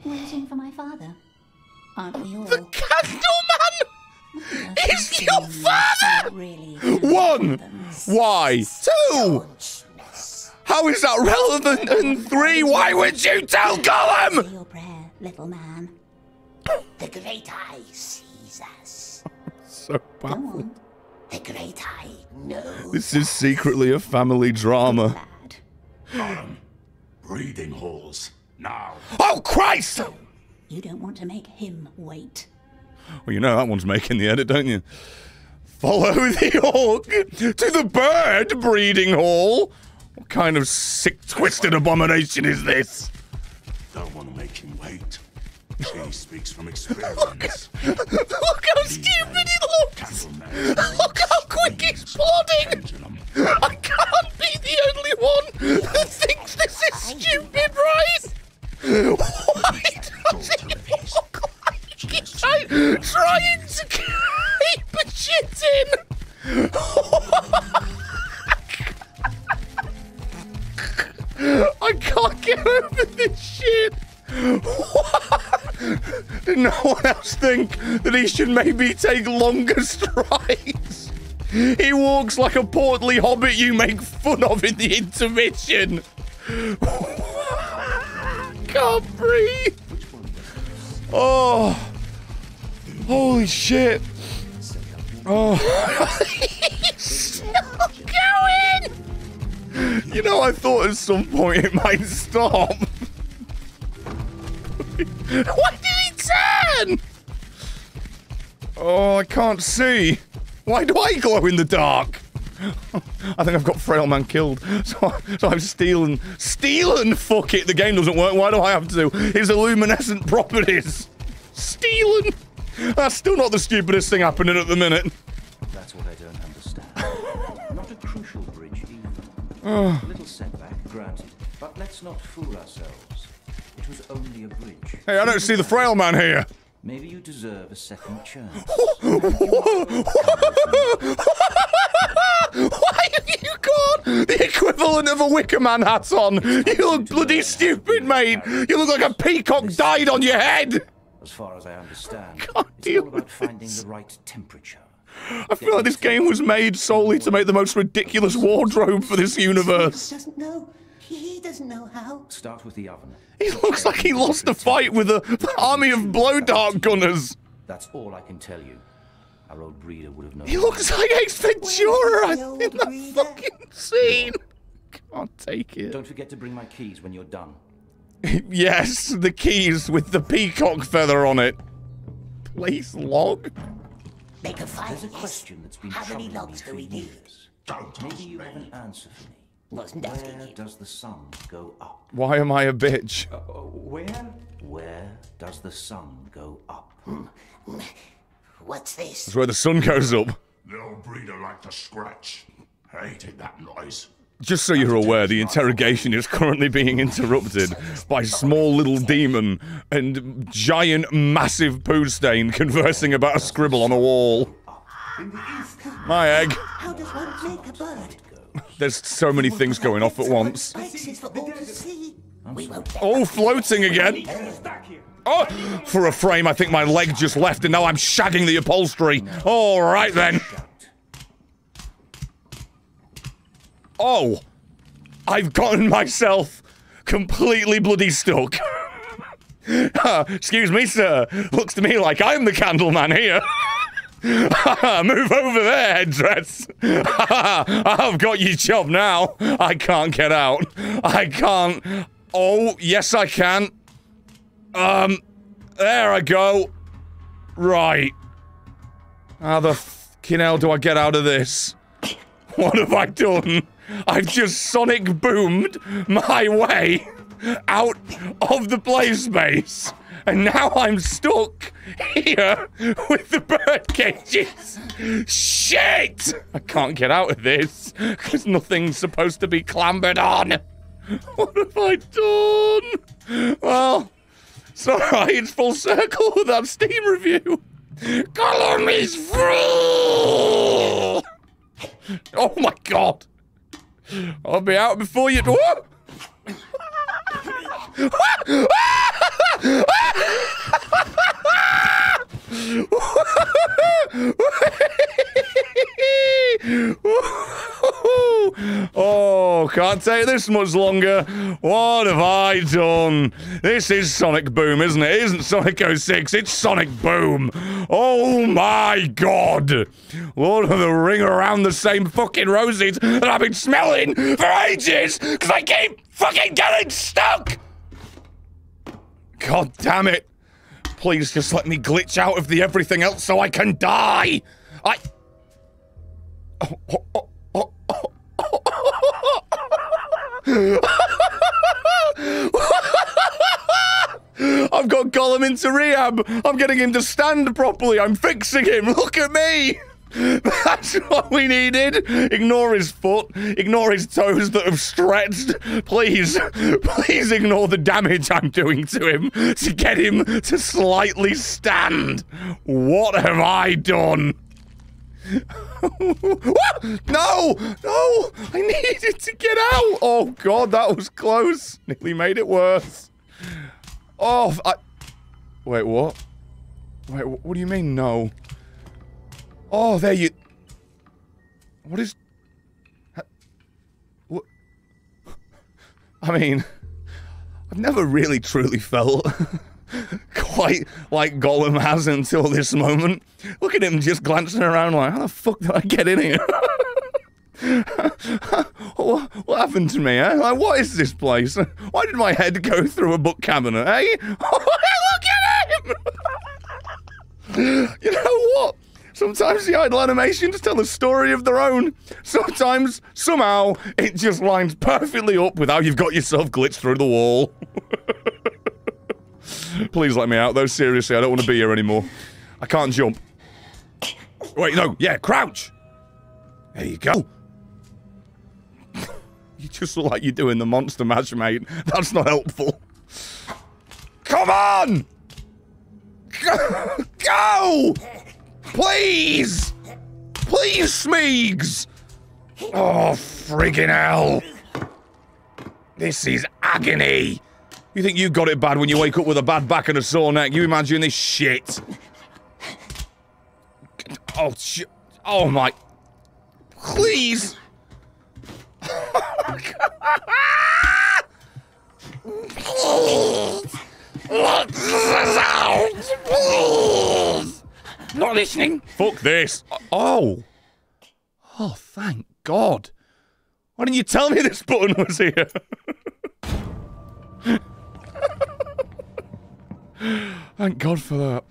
Waiting for my father. Aren't we all? The Candleman is your father. Really? One. Why? Two. How is that relevant? And three. Why would you tell Say Gollum? your prayer, little man. The Great Eye sees us. <laughs> So Go powerful. on. The Great Eye knows. This is secretly a family drama. Lad. Breathing halls. Now. Oh Christ! You don't want to make him wait. Well, you know that one's making the edit, don't you? Follow the orc to the bird breeding hall. What kind of sick, twisted abomination is this? Don't want to make him wait. She speaks from <laughs> experience. Look how stupid he looks! Look how quick he's plodding! I can't be the only one that thinks this is stupid, right? Why does he look like he's trying, trying to <laughs> keep a shit in? <laughs> I can't get over this shit. Did no one else think that he should maybe take longer <laughs> strides? He walks like a portly hobbit you make fun of in the intermission. <laughs> Can't breathe. Oh. Holy shit. Oh. <laughs> He's still going. <laughs> You know, I thought at some point it might stop. <laughs> Why did he turn? Oh, I can't see. Why do I glow in the dark? <laughs> I think I've got Frail Man killed. So, so I'm stealing. Stealing? Fuck it, the game doesn't work. Why do I have to? His luminescent properties. Stealing? That's still not the stupidest thing happening at the minute. That's what I don't understand. A little setback, granted. But let's not fool ourselves. It was only a bridge. Hey, I don't see the Frail Man here. Maybe you deserve a second chance. <laughs> Why have you got the equivalent of a Wicker Man hat on? You look bloody stupid, mate. You look like a peacock died on your head. As far as I understand, Can't it's all about finding the right temperature. I feel like this game was made solely to make the most ridiculous wardrobe for this universe. Doesn't know. He doesn't know how. Start with the oven. He looks like he lost a fight with an army of blow dart gunners. That's all I can tell you. Our old breeder would have known. He looks like Ace Ventura in that fucking scene. Can't take it. Don't forget to bring my keys when you're done. <laughs> Yes, the keys with the peacock feather on it. Place log? Make a fire. There's a question that's been How many troubling me logs do we need? Don't Maybe ask you me. have an answer for me. Wasn't asking Where you. does the sun go up? Why am I a bitch? Uh, uh, where? Where does the sun go up? Hmm. What's this? It's where the sun goes up. The old breeder liked to scratch. Hated that noise. Just so you're aware, the interrogation is currently being interrupted by small little demon and giant massive poo stain conversing about a scribble on a wall. My egg. How does one make a bird? There's so many things going off at once. Oh, floating again. Oh, for a frame, I think my leg just left and now I'm shagging the upholstery. All right then. Oh, I've gotten myself completely bloody stuck. <laughs> Uh, excuse me, sir. Looks to me like I'm the candle man here. <laughs> Move over there, headdress. <laughs> I've got your job now. I can't get out. I can't. Oh, yes, I can. Um, there I go. Right. How the fucking hell do I get out of this? What have I done? I've just sonic boomed my way out of the play space. And now I'm stuck here with the bird cages. Shit! I can't get out of this because nothing's supposed to be clambered on. What have I done? Well, it's alright, it's full circle with that Steam review. Gollum is free! Oh my god! I'll be out before you. <laughs> <laughs> <laughs> Oh, can't take this much longer. What have I done? This is Sonic Boom, isn't it? It isn't Sonic 06, it's Sonic Boom. Oh my god. Lord of the Ring around the same fucking roses that I've been smelling for ages because I keep fucking getting stuck. God damn it. Please just let me glitch out of the everything else so I can die. I. <laughs> I've got Gollum into rehab. I'm getting him to stand properly. I'm fixing him. Look at me. <laughs> That's what we needed. Ignore his foot. Ignore his toes that have stretched. Please, <laughs> please ignore the damage I'm doing to him to get him to slightly stand. What have I done? <laughs> no! No! I needed to get out! Oh god, that was close. Nearly made it worse. Oh, I... Wait, what? Wait, what do you mean, no? Oh, there you... What is... What? <laughs> I mean... I've never really truly felt <laughs> quite like Gollum has until this moment. Look at him just glancing around like, how the fuck did I get in here? <laughs> what, what, happened to me, eh? Like, what is this place? Why did my head go through a book cabinet, eh? Look at him! you know what? Sometimes the idle animations tell a story of their own. Sometimes, somehow, it just lines perfectly up with how you've got yourself glitched through the wall. <laughs> Please let me out, though. Seriously, I don't want to be here anymore. I can't jump. Wait, no. Yeah, crouch. There you go. <laughs> you just look like you're doing the monster mash, mate. That's not helpful. Come on! <laughs> Go! Please! Please, Smeegs! Oh, friggin' hell! This is agony! You think you got it bad when you wake up with a bad back and a sore neck? You imagine this shit? Oh, sh oh my... Please! <laughs> Please! Let this out! Please! Not listening. Fuck this. Oh. Oh, thank God. Why didn't you tell me this button was here? <laughs> thank God for that.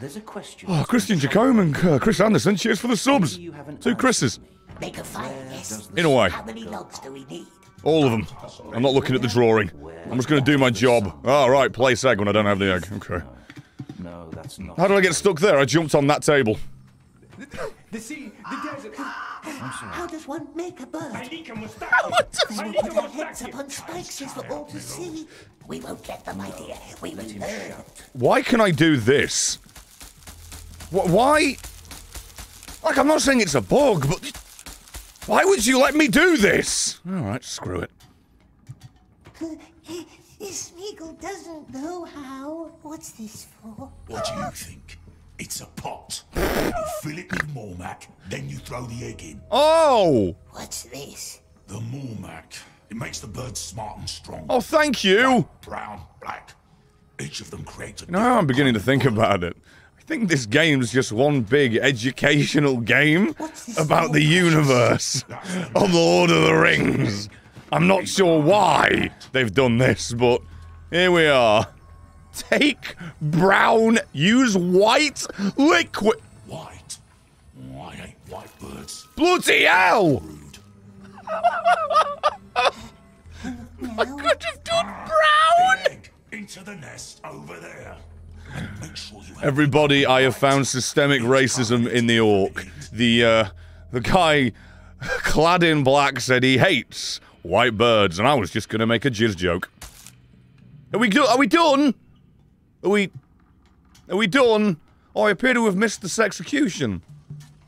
There's a question. Oh, Christian Jacome and uh, Chris Anderson, cheers for the subs. Two Chris's. Make a fire, yes. In a way. How many logs do we need? All of them. I'm not looking at the drawing. I'm just going to do my job. Oh, right, place egg when I don't have the egg. Okay. No, that's not. How did I get stuck there? I jumped on that table. The sea, the desert. How does one make a bird? I need a mustache. They will put their heads up on spikes for all to see. We won't let them, my dear. We will learn. Why can I do this? Why? Like, I'm not saying it's a bug, but why would you let me do this? All right, screw it. Smeagol doesn't know how. What's this for? What do you think? It's a pot. you fill it with Mormac, then you throw the egg in. Oh! What's this? The Mormac. It makes the birds smart and strong. Oh, thank you! Brown, black. Each of them creates a You know I'm beginning to think about it? I think this game's just one big educational game about the universe <laughs> of the Lord of the Rings. I'm not sure why they've done this, but here we are. Take brown, use white liquid. White? Why ain't white birds? Bloody hell! I could have done brown! Into the nest over there. Make sure you have Everybody, I have found systemic racism in the orc. The, uh, the guy <laughs> clad in black said he hates white birds, and I was just gonna make a jizz joke. Are we do- are we done? Are we- are we done? Oh, I appear to have missed this execution.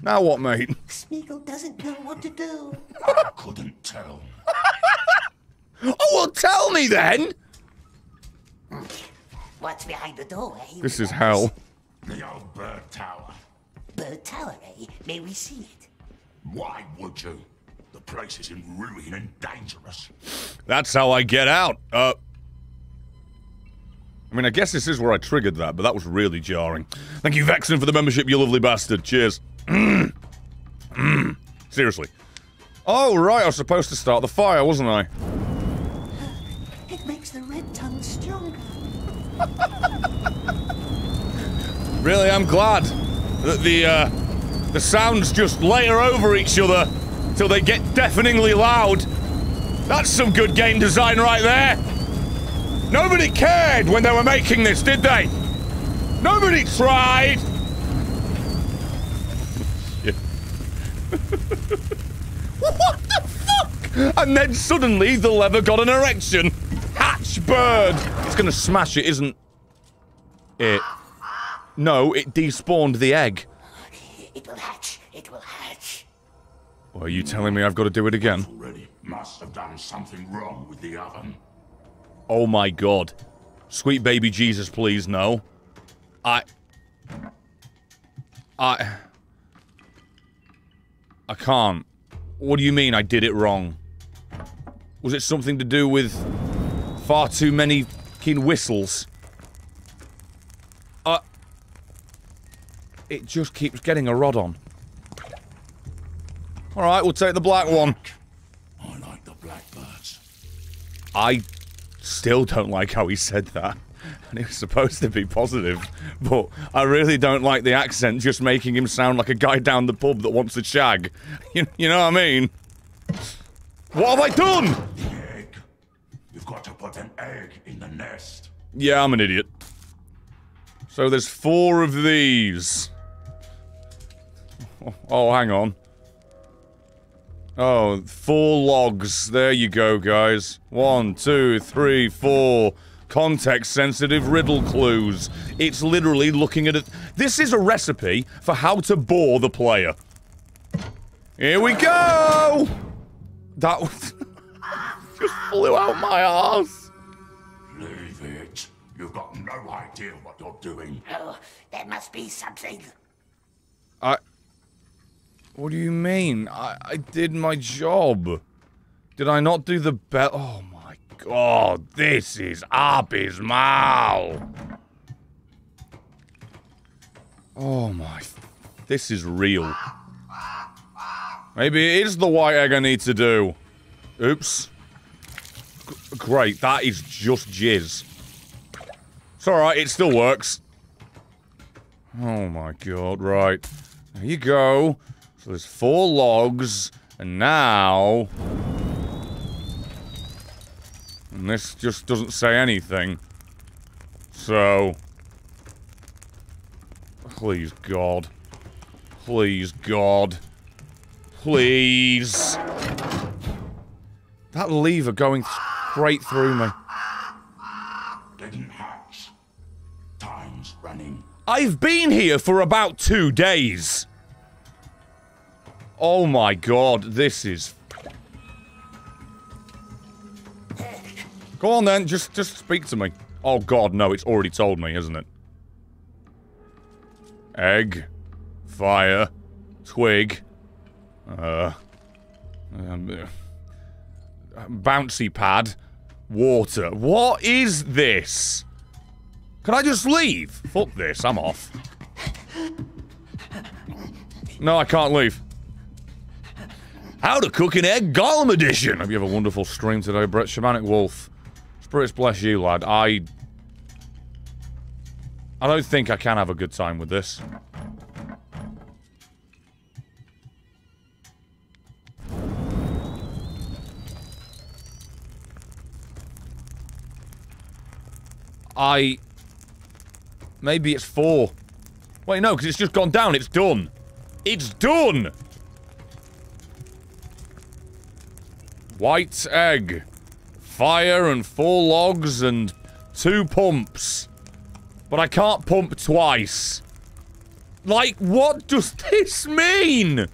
Now what, mate? <laughs> Smeagol doesn't know what to do. I couldn't tell. Oh, well, tell me then! What's behind the door, eh? This is hell. The old bird tower. Bird tower, eh? May we see it? Why would you? The place is in ruin and dangerous. That's how I get out. Uh. I mean, I guess this is where I triggered that, but that was really jarring. Thank you, Vexen, for the membership, you lovely bastard. Cheers. Mm. <clears throat> Mm. Seriously. Oh, right, I was supposed to start the fire, wasn't I? It makes the red tongue stronger. Really, I'm glad that the, uh, the sounds just layer over each other till they get deafeningly loud. That's some good game design right there. Nobody cared when they were making this, did they? Nobody tried! <laughs> What the fuck? And then suddenly the lever got an erection. Hatch bird! It's gonna smash it, isn't it? No, it despawned the egg. It will hatch. Well, are you telling me I've got to do it again? Already must have done something wrong with the oven. Oh my god. Sweet baby Jesus, please, no. I... I... I can't. What do you mean I did it wrong? Was it something to do with far too many fucking whistles? Uh... It just keeps getting a rod on. Alright, we'll take the black one. I like the blackbirds. I still don't like how he said that. And it was supposed to be positive, but I really don't like the accent just making him sound like a guy down the pub that wants a shag. <laughs> You, you know what I mean? What have I done? The egg. You've got to put an egg in the nest. Yeah, I'm an idiot. So there's four of these. Oh, hang on. Oh, four logs. There you go, guys. One, two, three, four. Context-sensitive riddle clues. It's literally looking at it. This is a recipe for how to bore the player. Here we go! That was... <laughs> just flew out my ass. Leave it. You've got no idea what you're doing. Oh, there must be something. I... What do you mean? I, I did my job. Did I not do the bell? Oh my god, this is abysmal. Oh my... This is real. Maybe it is the white egg I need to do. Oops. G great, that is just jizz. It's alright, it still works. Oh my god, right. There you go. So there's four logs, and now... And this just doesn't say anything. So... Please, God. Please, God. Please. That lever going straight through me. Time's running. I've been here for about two days. Oh my god, this is... Go on then, just just speak to me. Oh god, no, it's already told me, hasn't it? Egg. Fire. Twig. Uh... Um, uh, bouncy pad. Water. What is this? Can I just leave? Fuck this, I'm off. No, I can't leave. How to cook an egg Gollum edition! Hope you have a wonderful stream today, Brett. Shamanic Wolf. Spirits bless you, lad. I... I don't think I can have a good time with this. I... Maybe it's four. Wait, no, because it's just gone down. It's done. It's done! White egg. Fire and four logs and two pumps. But I can't pump twice. Like, what does this mean?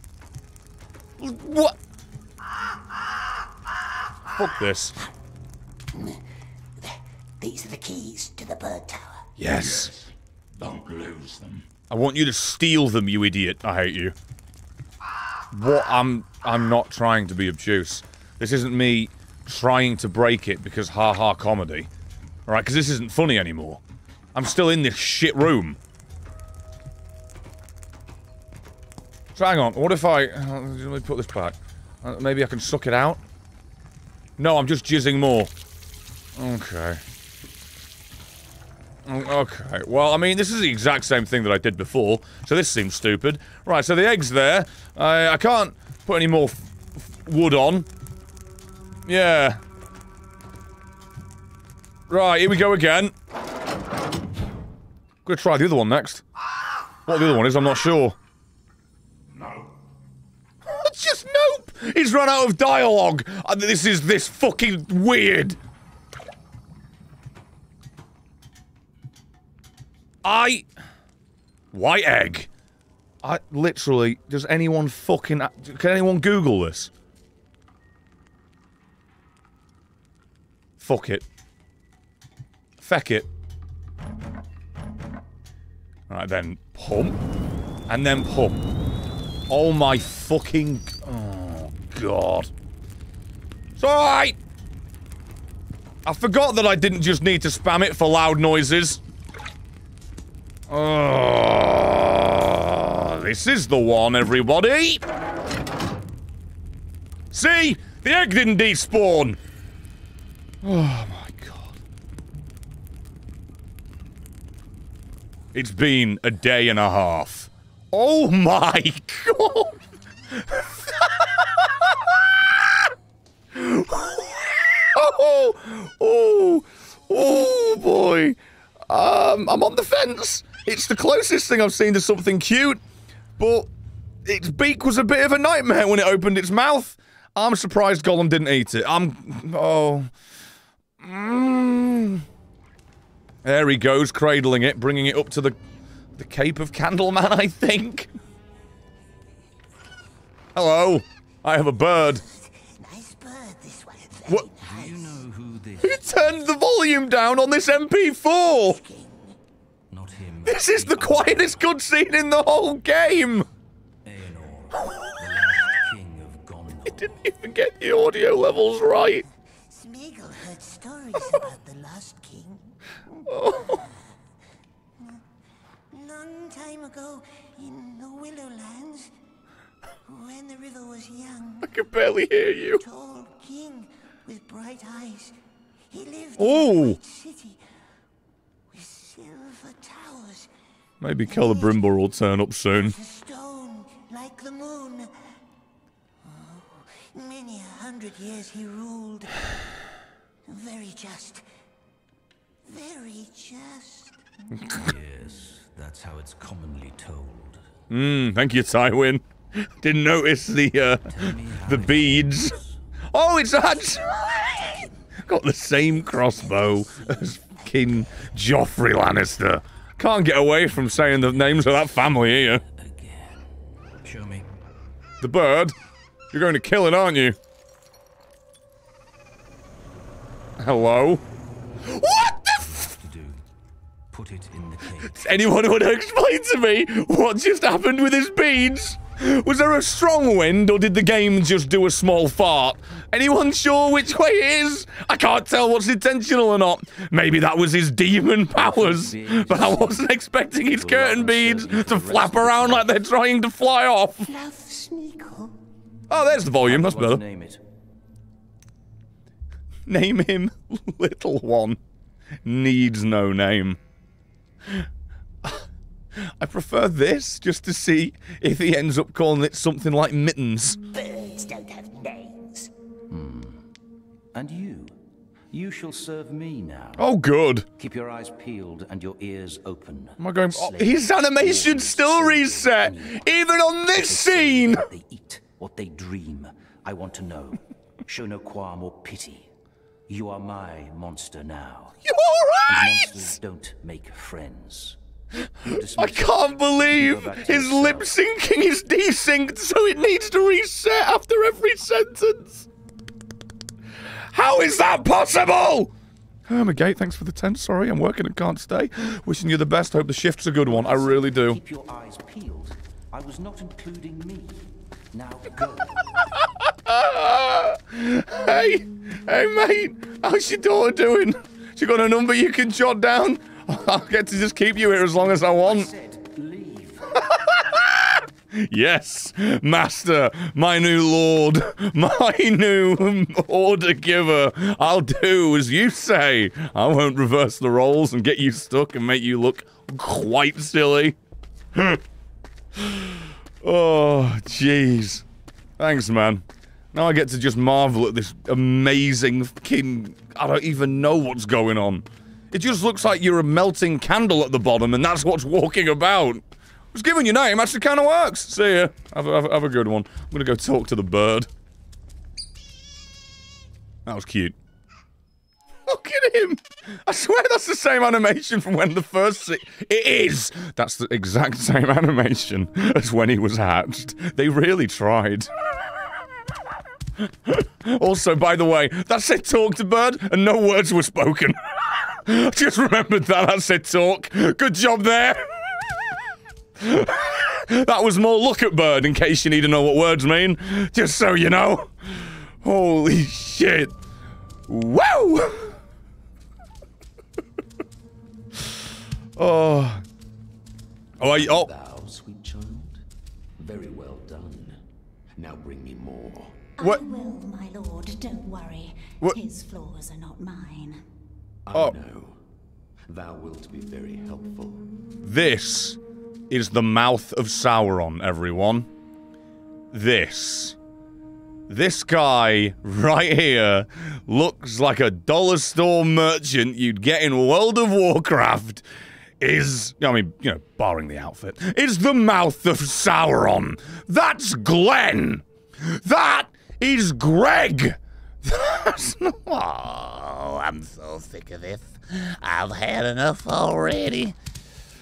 What? Fuck this. These are the keys to the bird tower. Yes. Don't lose them. I want you to steal them, you idiot. I hate you. What? I'm... I'm not trying to be obtuse. This isn't me trying to break it because ha-ha comedy. Alright, because this isn't funny anymore. I'm still in this shit room. So hang on, what if I... Let me put this back. Uh, maybe I can suck it out? No, I'm just jizzing more. Okay. Mm, Okay, well, I mean, this is the exact same thing that I did before, so this seems stupid. Right, so the egg's there. I, I can't put any more wood on. Yeah. Right, here we go again. Gonna try the other one next. What the other one is, I'm not sure. No. It's <laughs> just nope. He's run out of dialogue. This is this fucking weird. I. White egg. I literally. Does anyone fucking. Can anyone Google this? Fuck it. Feck it. Alright then. Pump. And then pump. Oh my fucking. Oh, God. It's alright! I forgot that I didn't just need to spam it for loud noises. Oh, this is the one, everybody! See? The egg didn't despawn! Oh my god. It's been a day and a half. Oh my god! <laughs> oh, oh, oh boy. Um, I'm on the fence. It's the closest thing I've seen to something cute, but its beak was a bit of a nightmare when it opened its mouth. I'm surprised Gollum didn't eat it. I'm. Oh. Mm. There he goes, cradling it, bringing it up to the the Cape of Candleman, I think. Hello, I have a bird. Nice bird, this one. What? Do you know who this? Who turned the volume down on this MP4? Not him. This is the quietest good scene in the whole game. Eärnur, the last king of Gondor. It didn't even get the audio levels right. Stories about the Lost King. Oh, Long time ago in the Willowlands, when the river was young, I can barely hear you. tall king with bright eyes. He lived Ooh. in a city with silver towers, Maybe Celebrimbor will turn up soon. stone like the moon. Oh, many a hundred years he ruled. Very just. Very just. Yes, that's how it's commonly told. Hmm, thank you, Tywin. <laughs> Didn't notice the, uh, the beads. Oh, it's actually got the same crossbow as King Joffrey Lannister. Can't get away from saying the names of that family here. Show me. The bird? You're going to kill it, aren't you? Hello? What the f- To do. Put it in the cave. Anyone want to explain to me what just happened with his beads? Was there a strong wind or did the game just do a small fart? Anyone sure which way it is? I can't tell what's intentional or not. Maybe that was his demon powers, but I wasn't expecting his curtain beads to flap around like they're trying to fly off. Oh, there's the volume. That's better. <laughs> name him <laughs> Little One. Needs no name. <laughs> I prefer this just to see if he ends up calling it something like Mittens. Birds don't have names. Hmm. And you? You shall serve me now. Oh, good. Keep your eyes peeled and your ears open. Am I going? Oh, his animation still reset, even on this scene. They eat, what they dream. I want to know. Show no qualm or pity. You are my monster now. You're And right. monsters don't make friends. <gasps> I can't believe his lip syncing is desynced, so it needs to reset after every sentence. How is that possible? Um, Hermagate, thanks for the 10. Sorry, I'm working and can't stay. Wishing you the best. Hope the shift's a good one. I really do. Keep your eyes peeled. I was not including me. Now go. <laughs> hey, hey, mate. How's your daughter doing? She got a number you can jot down? <laughs> I'll get to just keep you here as long as I want. Said leave. <laughs> Yes, master, my new lord, my new order giver. I'll do as you say. I won't reverse the roles and get you stuck and make you look quite silly. Oh, jeez. Thanks, man. Now I get to just marvel at this amazing fucking. I don't even know what's going on. It just looks like you're a melting candle at the bottom, and that's what's walking about. I was giving your name actually kind of works. See ya. Have, a- have, a- have a good one. I'm gonna go talk to the bird. That was cute. Look at him! I swear that's the same animation from when the first se- It is! That's the exact same animation as when he was hatched. They really tried. also, by the way, that said talk to bird and no words were spoken. Just remembered that. That said talk. Good job there. that was more look at bird in case you need to know what words mean. Just so you know. Holy shit. Whoa! Oh. Oh, I, oh. Thou, sweet child? Very well done. Now bring me more. What? I will, my lord. Don't worry. What- His flaws are not mine. I Oh. know. Thou wilt be very helpful. This is the mouth of Sauron, everyone. This. This guy right here looks like a dollar store merchant you'd get in World of Warcraft. Is, I mean, you know, barring the outfit, is the mouth of Sauron. That's Glenn. That is Greg. <laughs> That's not. Oh, I'm so sick of this. I've had enough already.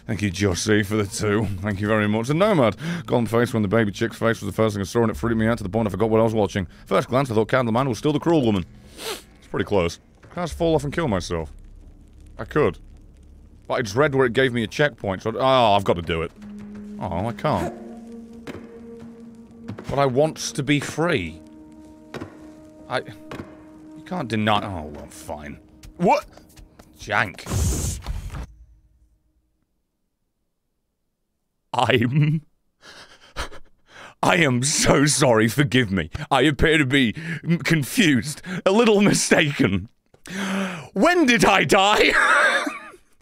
Thank you, Jossie, for the two. Thank you very much. And Nomad, Golden Face when the baby chick's face was the first thing I saw, and it freaked me out to the point I forgot what I was watching. First glance, I thought Candleman was still the cruel woman. It's pretty close. Can I just fall off and kill myself? I could. But I just read where it gave me a checkpoint, so... Oh, I've got to do it. Oh, I can't. But I want to be free. I... You can't deny... Oh, well, fine. What? Jank. I'm. I am so sorry, forgive me. I appear to be confused, a little mistaken. When did I die? <laughs>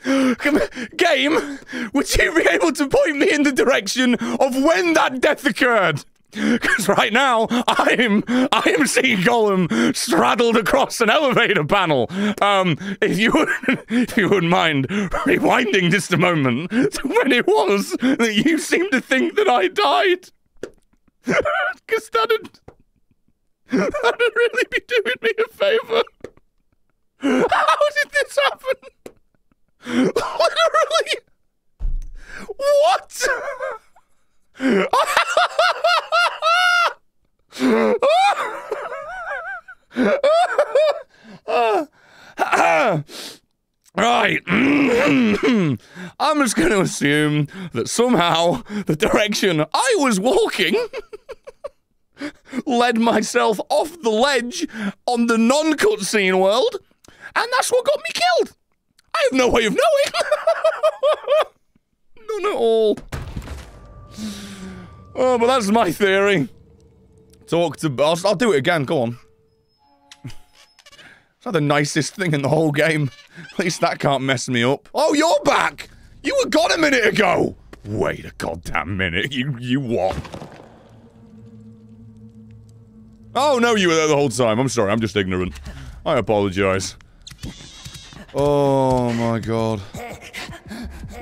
<gasps> Game, would you be able to point me in the direction of when that death occurred? <laughs> Because right now, I'm I am seeing Gollum straddled across an elevator panel. Um, if you would, <laughs> if you wouldn't mind rewinding just a moment <laughs> to when it was that you seemed to think that I died, because that'd that'd really be doing me a favor. How did this happen? Literally, what? Right. I'm just going to assume that somehow the direction I was walking led myself off the ledge on the non cutscene world, and that's what got me killed. I have no way of knowing. <laughs> None at all. Oh, but that's my theory. Talk to. I'll, I'll do it again. Go on. It's not the nicest thing in the whole game. At least that can't mess me up. Oh, you're back! You were gone a minute ago! Wait a goddamn minute. You, you what? Oh, no, you were there the whole time. I'm sorry, I'm just ignorant. I apologize. Oh my god.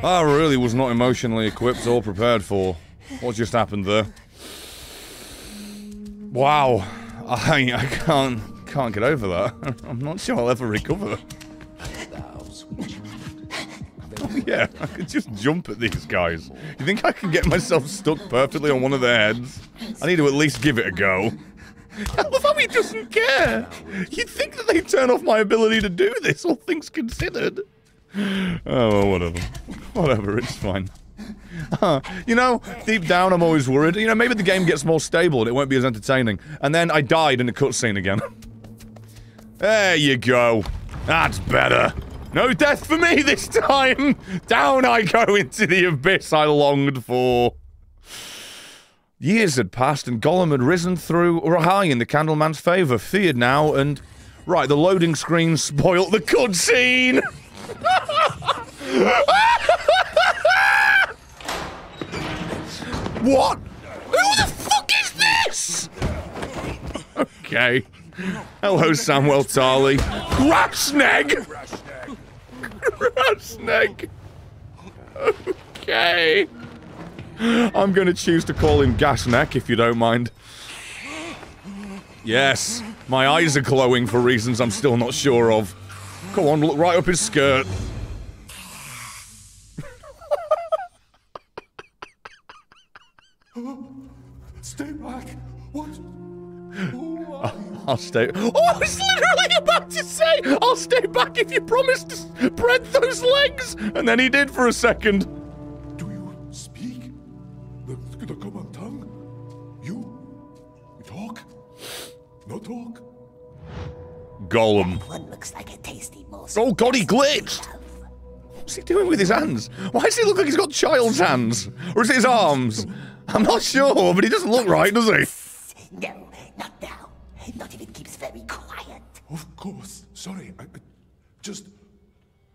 I really was not emotionally equipped or prepared for what just happened there. Wow. I, I can't can't get over that. <laughs> I'm not sure I'll ever recover. Oh, yeah, I could just jump at these guys. You think I can get myself stuck perfectly on one of their heads? I need to at least give it a go. I love how he doesn't care. You'd think that they'd turn off my ability to do this, all things considered. Oh, well, whatever. Whatever, it's fine. Uh, you know, deep down, I'm always worried. You know, maybe the game gets more stable and it won't be as entertaining. And then I died in a cutscene again. <laughs> there you go. That's better. No death for me this time! <laughs> Down I go into the abyss I longed for. Years had passed and Gollum had risen through high in the Candleman's favour, feared now, and. Right, the loading screen spoilt the cutscene! what? Who the fuck is this? Okay. Hello, Samuel Tarley. Ratsneg! rat snake. <laughs> Okay. I'm going to choose to call him Gas Neck, if you don't mind. Yes, my eyes are glowing for reasons I'm still not sure of. Come on, look right up his skirt. <laughs> Stay back. What? <laughs> I'll stay. Oh, I was literally about to say, I'll stay back if you promise to spread those legs. And then he did for a second. Talk? Gollum. One looks like a tasty morsel. Oh god, he glitched! What's he doing with his hands? Why does he look like he's got child's hands? Or is it his arms? I'm not sure, but he doesn't look right, does he? No, not now. Not if it keeps very quiet. Of course. Sorry. I, I- just.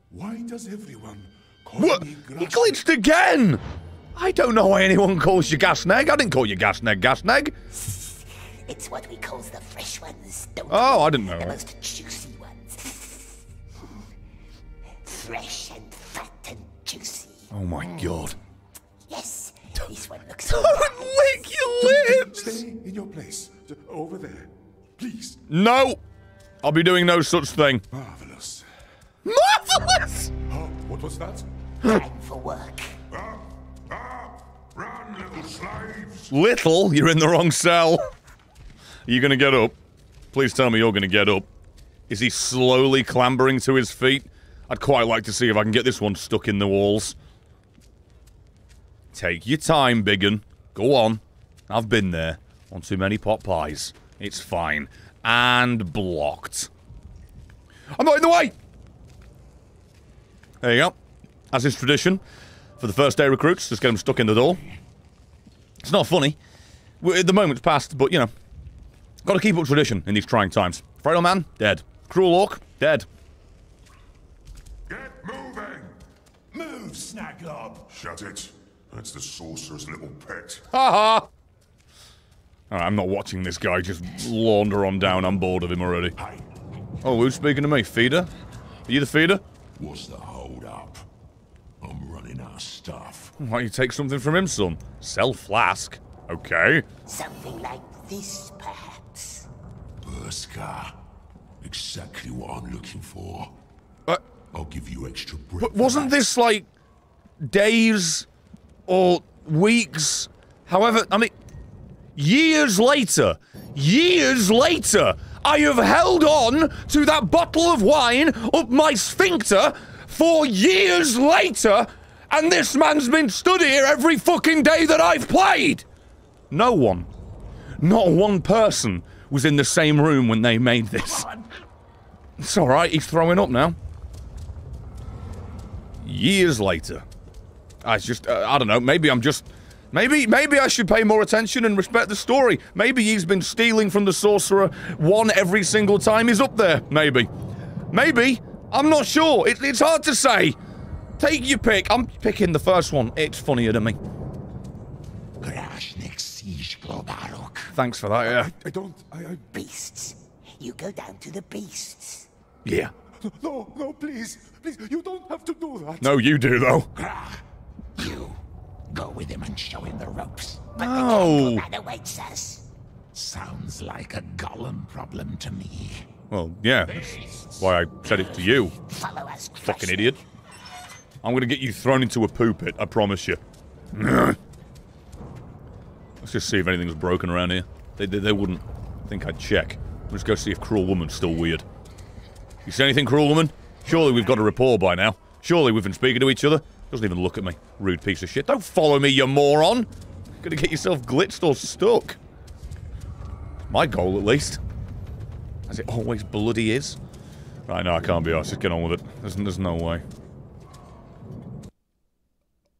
Why does everyone call What? me He glitched again! I don't know why anyone calls you Gasneg. I didn't call you Gasneg, Gasneg. It's what we call the fresh ones, don't Oh, we? I didn't know The that. most juicy ones. <laughs> Fresh and fat and juicy. Oh my god. Yes, this one looks <laughs> Don't lick your lips! Stay in your place. Over there. Please. No! I'll be doing no such thing. Marvelous. Marvelous! Oh, what was that? time for work. Ah, ah, run, little slaves. Little, you're in the wrong cell. Are you gonna get up? Please tell me you're gonna get up. Is he slowly clambering to his feet? I'd quite like to see if I can get this one stuck in the walls. Take your time, biggin. Go on. I've been there. On too many pot pies. It's fine. And blocked. I'm not in the way! There you go. As is tradition, for the first day recruits, just get them stuck in the door. It's not funny. The moment's passed, but you know. Gotta keep up tradition in these trying times. Frail man, dead. Cruel orc, dead. Get moving. Move, Snaglob. Shut it. That's the sorcerer's little pet. Ha ha! Alright, I'm not watching this guy just launder on down. I'm bored of him already. Oh, who's speaking to me? Feeder? Are you the feeder? What's the hold up? I'm running out of stuff. Why don't you take something from him, son? Sell flask. Okay. Something like this, perhaps. Burska. Exactly what I'm looking for. Uh, I'll give you extra bread. But wasn't this like days or weeks? However, I mean, years later, years later, I have held on to that bottle of wine up my sphincter for years later, and this man's been stood here every fucking day that I've played. No one, not one person, was in the same room when they made this. It's alright, he's throwing up now years later. I just, uh, I don't know, maybe I'm just, maybe, maybe I should pay more attention and respect the story. Maybe he's been stealing from the sorcerer one every single time he's up there, maybe. Maybe, I'm not sure, it, it's hard to say. Take your pick, I'm picking the first one, it's funnier to me. Grashnik siege Globarok. Thanks for that, yeah. I don't. I. I Beasts. You go down to the beasts. Yeah. no, no, please. Please, you don't have to do that. No, you do, though. You go with him and show him the ropes. No. Man awaits us. Sounds like a Gollum problem to me. Well, yeah, that's why I said it to you. Follow us. Fucking idiot. I'm gonna get you thrown into a poo pit, I promise you. Let's just see if anything's broken around here. They, they, they wouldn't think I'd check. Let's go see if Cruel Woman's still weird. You see anything, Cruel Woman? Surely we've got a rapport by now. Surely we've been speaking to each other. Doesn't even look at me. Rude piece of shit. Don't follow me, you moron! Gonna get yourself glitched or stuck. My goal, at least. As it always bloody is. Right, no, I can't be arsed. Just get on with it. There's, there's no way.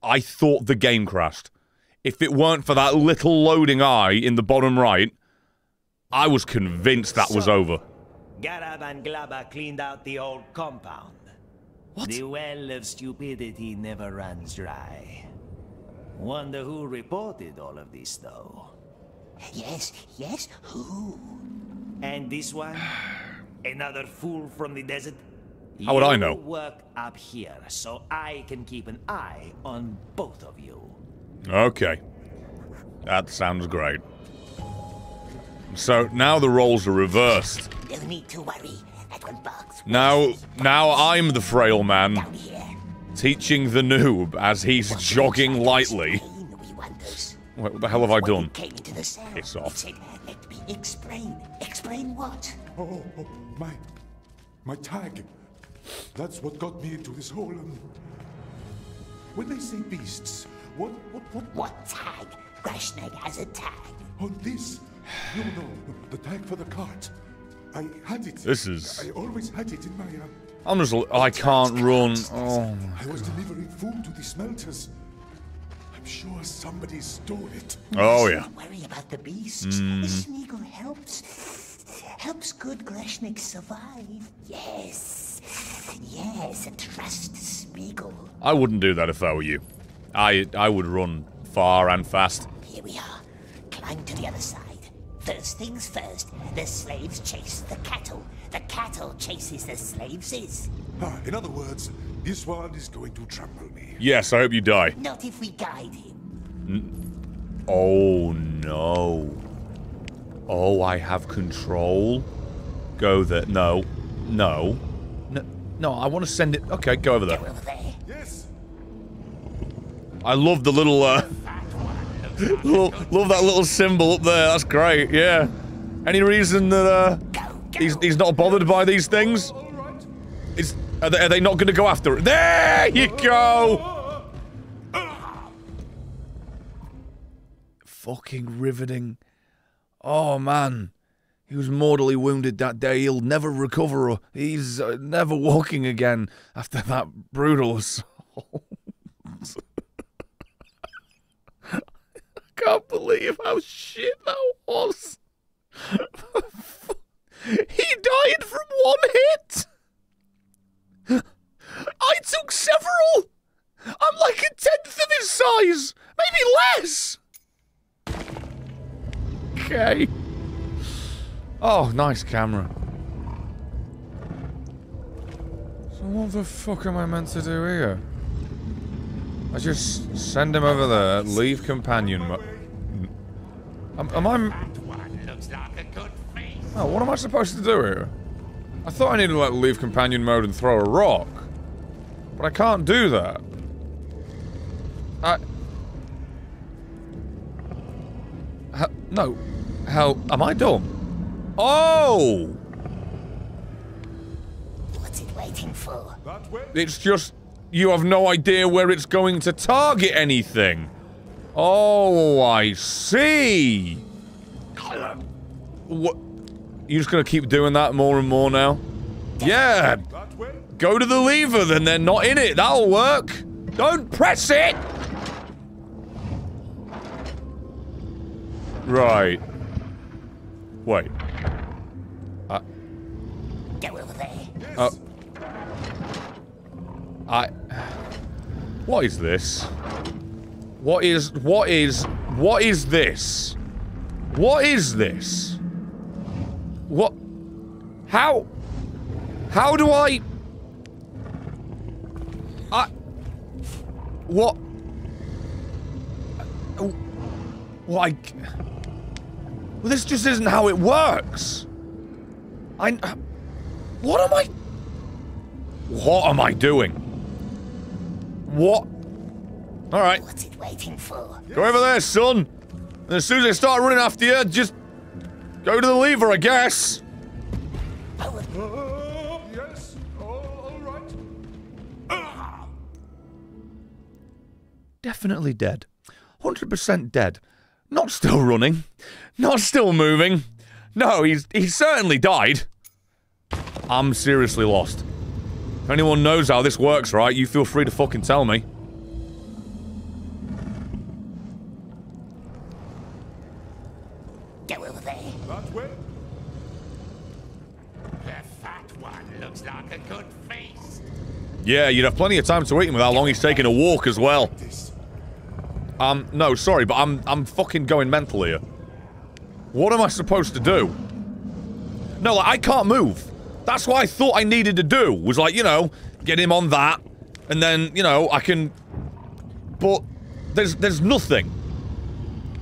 I thought the game crashed. If it weren't for that little loading eye in the bottom right, I was convinced that was over. Garab and Glaba cleaned out the old compound. The well of stupidity never runs dry. Wonder who reported all of this, though. Yes, yes, who? And this one? <sighs> Another fool from the desert? How would I know? work up here, so I can keep an eye on both of you. Okay. That sounds great. So now the roles are reversed. No need to worry. That one barks. Now, now I'm the frail man, teaching the noob as he's jogging lightly. Wait, what the hell have I done? Came into the cell. Piss off. Said, let me explain. Explain what? Oh, oh, my, my tag. That's what got me into this hole. Um, when they say beasts, what, what, what? What tag? Grashnak has a tag. On this? No, no, the tag for the cart. I had it. This is- I always had it in my. Uh, I'm just. l- I can't run. Oh. I was delivering food to the smelters. I'm sure somebody stole it. Oh yeah. Don't worry about the beasts. Mm. The Smeagol helps. Helps good Greshnik survive. Yes. Yes, trust Smeagol. I wouldn't do that if I were you. I I would run far and fast. Here we are. Climb to the other side. First things first, the slaves chase the cattle. The cattle chases the slaves is. Ah, in other words, this one is going to trample me. Yes, I hope you die. Not if we guide him. Oh no. Oh, I have control. Go there. No. No. No. No, I want to send it. Okay, go over there. Yes. I love the little, uh... <laughs> lo- love that little symbol up there. That's great, yeah. Any reason that, uh... He's, he's not bothered by these things? Is, are, they, are they not going to go after it? There you go! Fucking riveting. Oh, man. He was mortally wounded that day. He'll never recover. He's uh, never walking again after that brutal <laughs> assault. Can't believe how shit that was. <laughs> he died from one hit. I took several. I'm like a tenth of his size, maybe less. Okay. Oh, nice camera. So what the fuck am I meant to do here? I just send him over there, leave companion Am, am I... Oh, what am I supposed to do here? I thought I needed to like leave companion mode and throw a rock. But I can't do that. I... No. How... Am I dumb? Oh! What's it waiting for? It's just... You have no idea where it's going to target anything. Oh, I see. What? You just gonna keep doing that more and more now? Yeah. Go to the lever, then they're not in it. That'll work. Don't press it. Right. Wait. Uh, Go over there. uh, I. What is this? What is. What is. What is this? What is this? What? How? How do I. I. What? I. Well, this just isn't how it works. I. What am I. What am I doing? What? Alright. What's it waiting for? Go over there, son. And as soon as they start running after you, just go to the lever, I guess. Oh, uh, yes. Oh, all right. Ah. Definitely dead. 100% dead. Not still running. Not still moving. No, he's he's certainly died. I'm seriously lost. If anyone knows how this works, right, you feel free to fucking tell me. Go over there. That way. The fat one looks like a good feast. Yeah, you'd have plenty of time to eat him with how long he's taking a walk as well. Um, no, sorry, but I'm I'm fucking going mental here. What am I supposed to do? No, like, I can't move. That's what I thought I needed to do, was like, you know, get him on that, and then, you know, I can... But there's there's nothing.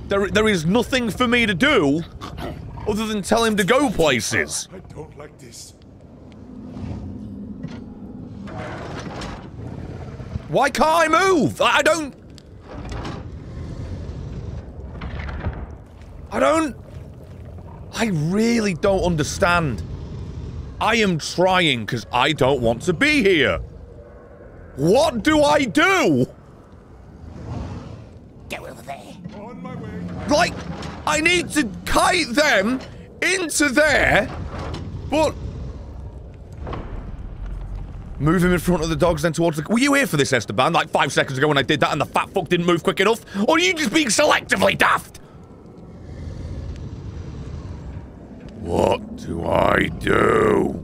There, there is nothing for me to do other than tell him to go places. I don't like this. Why can't I move? I, I don't... I don't... I really don't understand. I am trying because I don't want to be here. What do I do? Go over there. On my way. Like, I need to kite them into there, but... Move him in front of the dogs, then towards the... Were you here for this, Esteban? Like five seconds ago when I did that and the fat fuck didn't move quick enough? Or are you just being selectively daft? What do I do?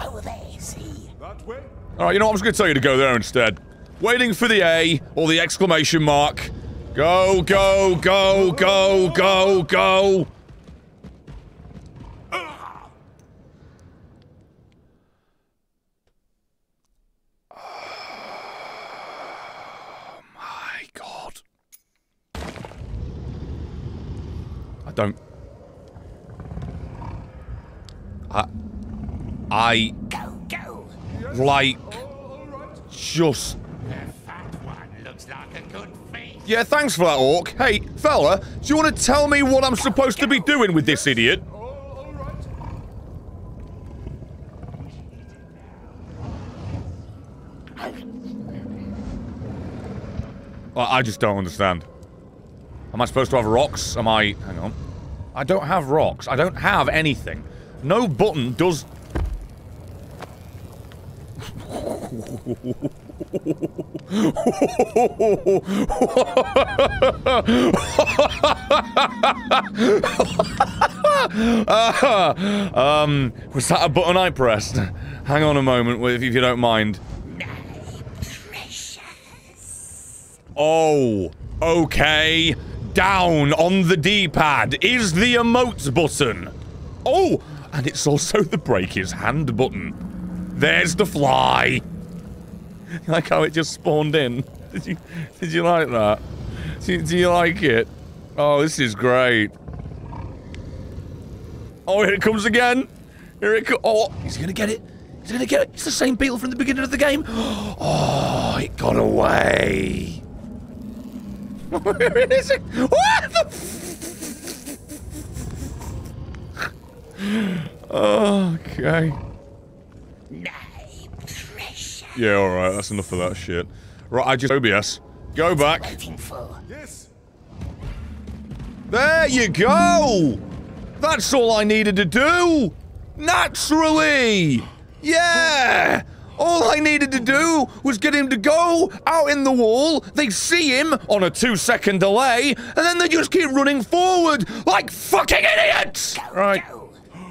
Oh, Over there, see? That way? Alright, you know what? I'm just gonna tell you to go there instead. Waiting for the A, or the exclamation mark. Go, go, go, go, go, go! <sighs> Oh my god. I don't... I... I... Go, go. Like... Just... Like. Yeah, thanks for that, Orc. Hey, fella, do you want to tell me what I'm supposed to be doing with this idiot? I just don't understand. Am I supposed to have rocks? Am I... Hang on. I don't have rocks. I don't have anything. No button does... <laughs> um, was that a button I pressed? Hang on a moment, if you don't mind. Oh, okay. Down on the D-pad is the emotes button. Oh, and it's also the break his hand button. There's the fly. <laughs> like how it just spawned in. <laughs> Did you did you like that? Do, do you like it? Oh, this is great. Oh, here it comes again. Here it comes. Oh, he's gonna get it. He's gonna get it. It's the same beetle from the beginning of the game. <gasps> Oh, it got away. <laughs> Where is it? What the? Okay. Yeah, alright, that's enough of that shit. Right, I just OBS. Go back. Yes. There you go! That's all I needed to do! Naturally! Yeah! All I needed to do was get him to go out in the wall, they see him on a two second delay, and then they just keep running forward like fucking idiots! Right.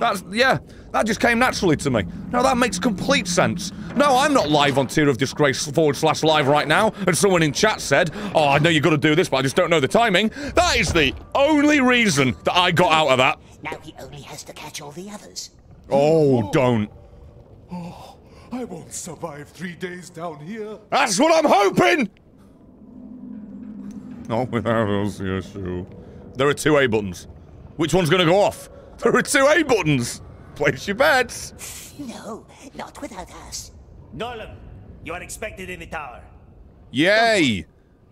That's, yeah, that just came naturally to me. Now that makes complete sense. No, I'm not live on Tear of Disgrace forward slash live right now, and someone in chat said, Oh, I know you gotta do this, but I just don't know the timing. That is the only reason that I got out of that. Now he only has to catch all the others. Oh, don't. Oh, I won't survive three days down here. That's what I'm hoping! Not without LCSU. There are two A buttons. Which one's gonna go off? There are two A buttons! Place your bets! No, not without us. Nolan, you are expected in the tower. Yay!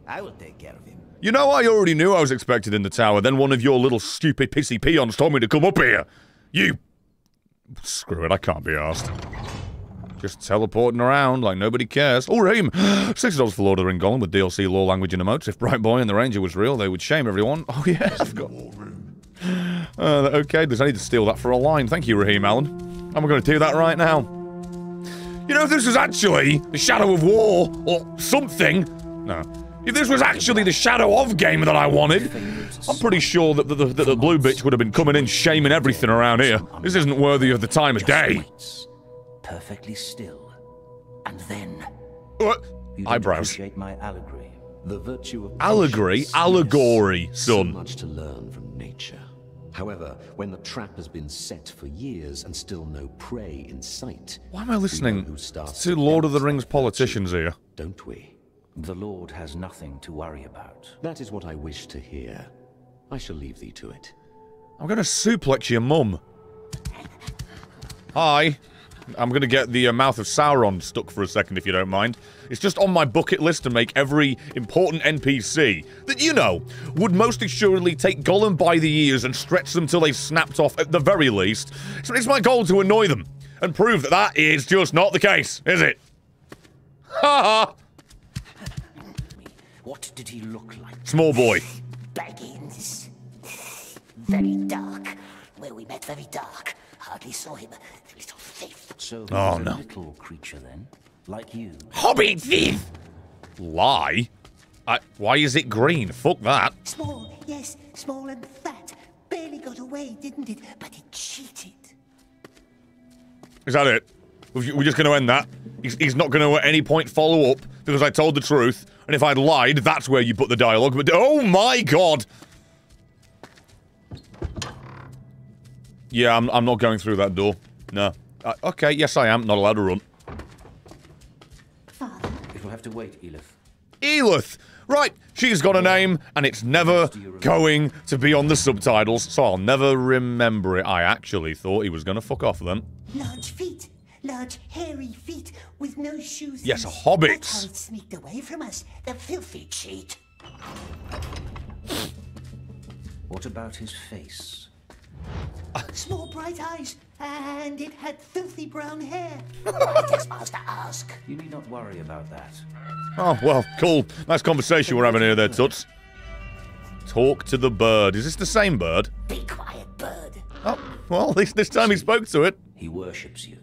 I will take care of him. You know, I already knew I was expected in the tower, then one of your little stupid pissy peons told me to come up here. You... Screw it, I can't be asked. Just teleporting around like nobody cares. Oh, Raheem! <gasps> $60 for Lord of the Ring Gollum with DLC, law, language, and emotes. If Bright Boy and the Ranger was real, they would shame everyone. Oh, yeah, I've got... Uh, okay, does I need to steal that for a line? Thank you, Raheem Allen. I'm going to do that right now. You know, if this was actually the Shadow of War or something. No. If this was actually the Shadow of game that I wanted, I'm pretty sure that the, the, that the blue bitch would have been coming in shaming everything around here. This isn't worthy of the time of day. Perfectly still. And then. What? Eyebrows. appreciate my allegory. The virtue of Allegory? Allegory, Yes. So son. much to learn from. However, when the trap has been set for years and still no prey in sight, Why am I listening who starts to Lord of the Rings politicians here? don't we? The Lord has nothing to worry about. That is what I wish to hear. I shall leave thee to it. I'm gonna suplex your mum. Hi. I'm gonna get the uh, mouth of Sauron stuck for a second, if you don't mind. It's just on my bucket list to make every important NPC that, you know, would most assuredly take Gollum by the ears and stretch them till they snapped off at the very least. So it's my goal to annoy them and prove that that is just not the case, is it? Ha ha! What did he look like? Small boy. Baggins. Very dark. Where we met, very dark. Hardly saw him. The little thief. So Oh, no. a little creature then, like you. Hobbit thief! Lie? I, why is it green? Fuck that. Small, yes, small and fat. Barely got away, didn't it? But it cheated. Is that it? We're we're just going to end that? He's, he's not going to at any point follow up because I told the truth. And if I'd lied, that's where you put the dialogue. But oh my god! Yeah, I'm, I'm not going through that door. No. Uh, okay, yes I am. Not allowed to run. Father. It will have to wait, Elith. Elith! Right, she's got a name, and it's never going to be on the subtitles, so I'll never remember it. I actually thought he was going to fuck off then. Large feet. Large, hairy feet with no shoes. Yes, That's hobbits. how it sneaked away from us. The filthy cheat. What about his face? <laughs> Small bright eyes. And it had filthy brown hair. <laughs> I guess Master ask. You need not worry about that. Oh, well, cool. Nice conversation we're having here there, Tuts. Talk to the bird. Is this the same bird? Be quiet, bird. Oh, well, <laughs> at least this time he spoke to it. He worships you.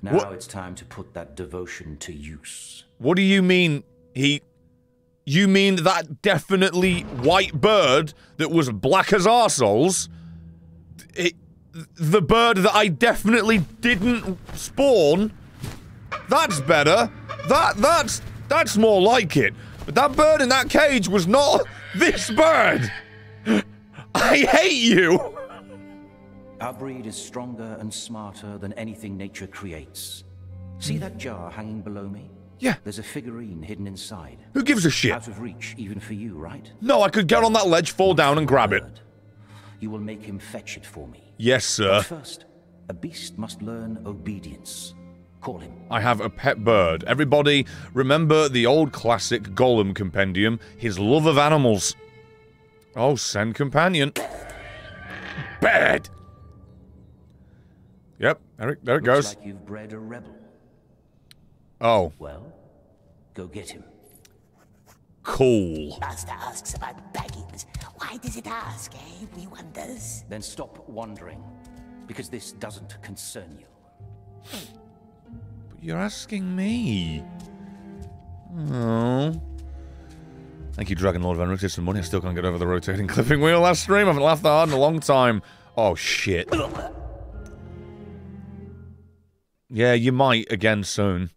Now What- it's time to put that devotion to use. What do you mean he... You mean that definitely white bird that was black as arseholes? It, the bird that I definitely didn't spawn? That's better. That, that's, that's more like it. But that bird in that cage was not <laughs> this bird. <laughs> I hate you. Our breed is stronger and smarter than anything nature creates. See that jar hanging below me? Yeah. There's a figurine hidden inside. Who gives a shit? Out of reach, even for you, right? No, I could get on that ledge, fall down, and grab it. You will make him fetch it for me. Yes, sir. But first, a beast must learn obedience. Call him. I have a pet bird. Everybody, remember the old classic Gollum compendium, his love of animals. Oh, send companion. Bird! Yep, there it, there it Looks goes. like you've bred a rebel. Oh, Well, go get him. cool. Master asks about Baggins. Why does it ask, eh? We wonders. Then stop wondering, because this doesn't concern you. But you're asking me. Oh. Thank you, Dragon Lord Van Rick. Some money. I still can't get over the rotating <laughs> clipping wheel last stream. I haven't laughed that hard in a long time. Oh, shit. Yeah, you might again soon.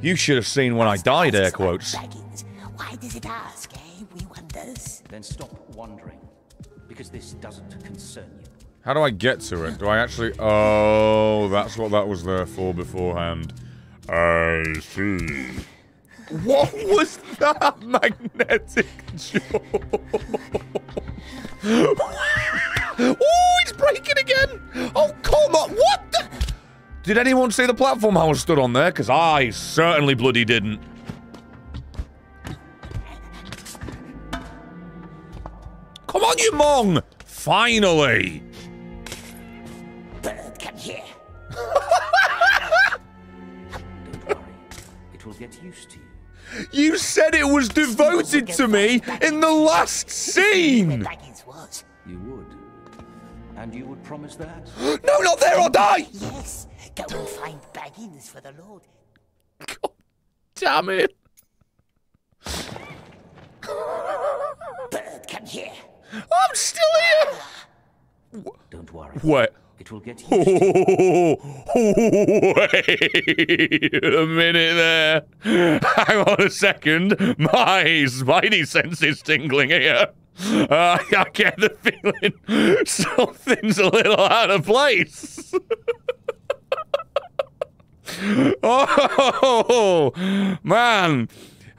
You should have seen when I died, air quotes. Why does it ask? We wonders. Then stop wondering, because this doesn't concern you. How do I get to it? Do I actually... Oh, that's what that was there for beforehand. I see. What was that <laughs> magnetic jaw? <laughs> oh, he's breaking again! Oh, come on! What the... Did anyone see the platform I was stood on there? Because I certainly bloody didn't. Come on, you mong! Finally! Bird, come here. Don't worry. It will get used to you. You said it was devoted to me in the last scene! Baggins was. You would. And you would promise that? <gasps> no, not there, I'll die! Yes. Go and find Baggins for the Lord. Damn it. Bird, come here. I'm still here! Don't worry. What? It will get <laughs> used Oh, wait a minute there. Hang on a second. My spidey sense is tingling here. Uh, I get the feeling something's a little out of place. <laughs> oh, man.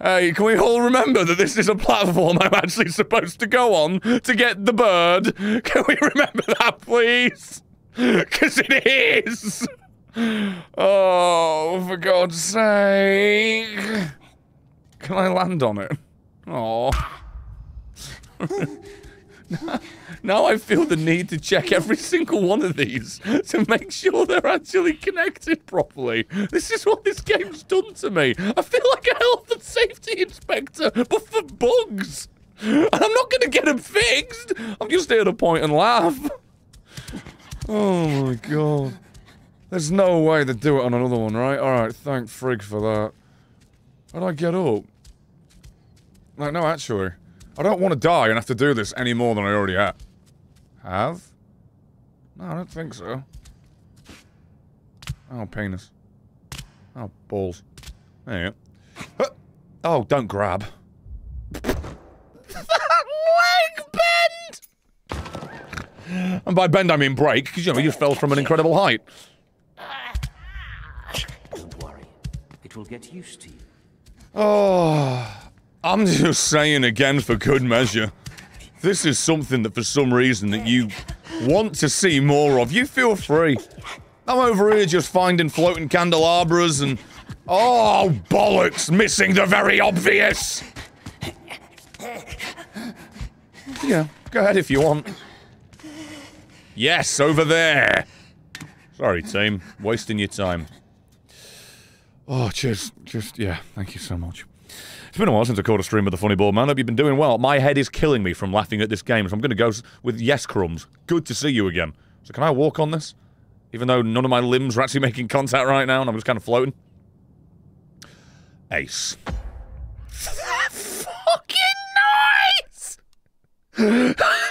Hey, can we all remember that this is a platform I'm actually supposed to go on to get the bird? <laughs> Can we remember that, please? <laughs> Because it is. <laughs> Oh, for God's sake. Can I land on it? Oh. <laughs> now I feel the need to check every single one of these to make sure they're actually connected properly. This is what this game's done to me. I feel like a health and safety inspector, but for bugs. And I'm not going to get them fixed. I'm just here to point and laugh. Oh my god. There's no way to do it on another one, right? Alright, thank frig for that. How do I get up? Like, no, actually. I don't want to die and have to do this any more than I already have. Have? No, I don't think so. Oh, penis. Oh, balls. There you go. Oh, don't grab. Leg bend! And by bend I mean break, because you know, you fell from an incredible height. Don't worry. It will get used to you. Oh, I'm just saying again for good measure. This is something that for some reason that you want to see more of. You feel free. I'm over here just finding floating candelabras and... Oh, bollocks! Missing the very obvious! Yeah, go ahead if you want. Yes, over there! Sorry, team. Wasting your time. Oh, just, just, yeah, thank you so much. It's been a while since I caught a stream with the Funny Ball Man. Hope you've been doing well. My head is killing me from laughing at this game, so I'm going to go with Yes Crumbs. Good to see you again. So can I walk on this? Even though none of my limbs are actually <laughs> making contact right now and I'm just kind of floating? Ace. Fucking nice! <laughs>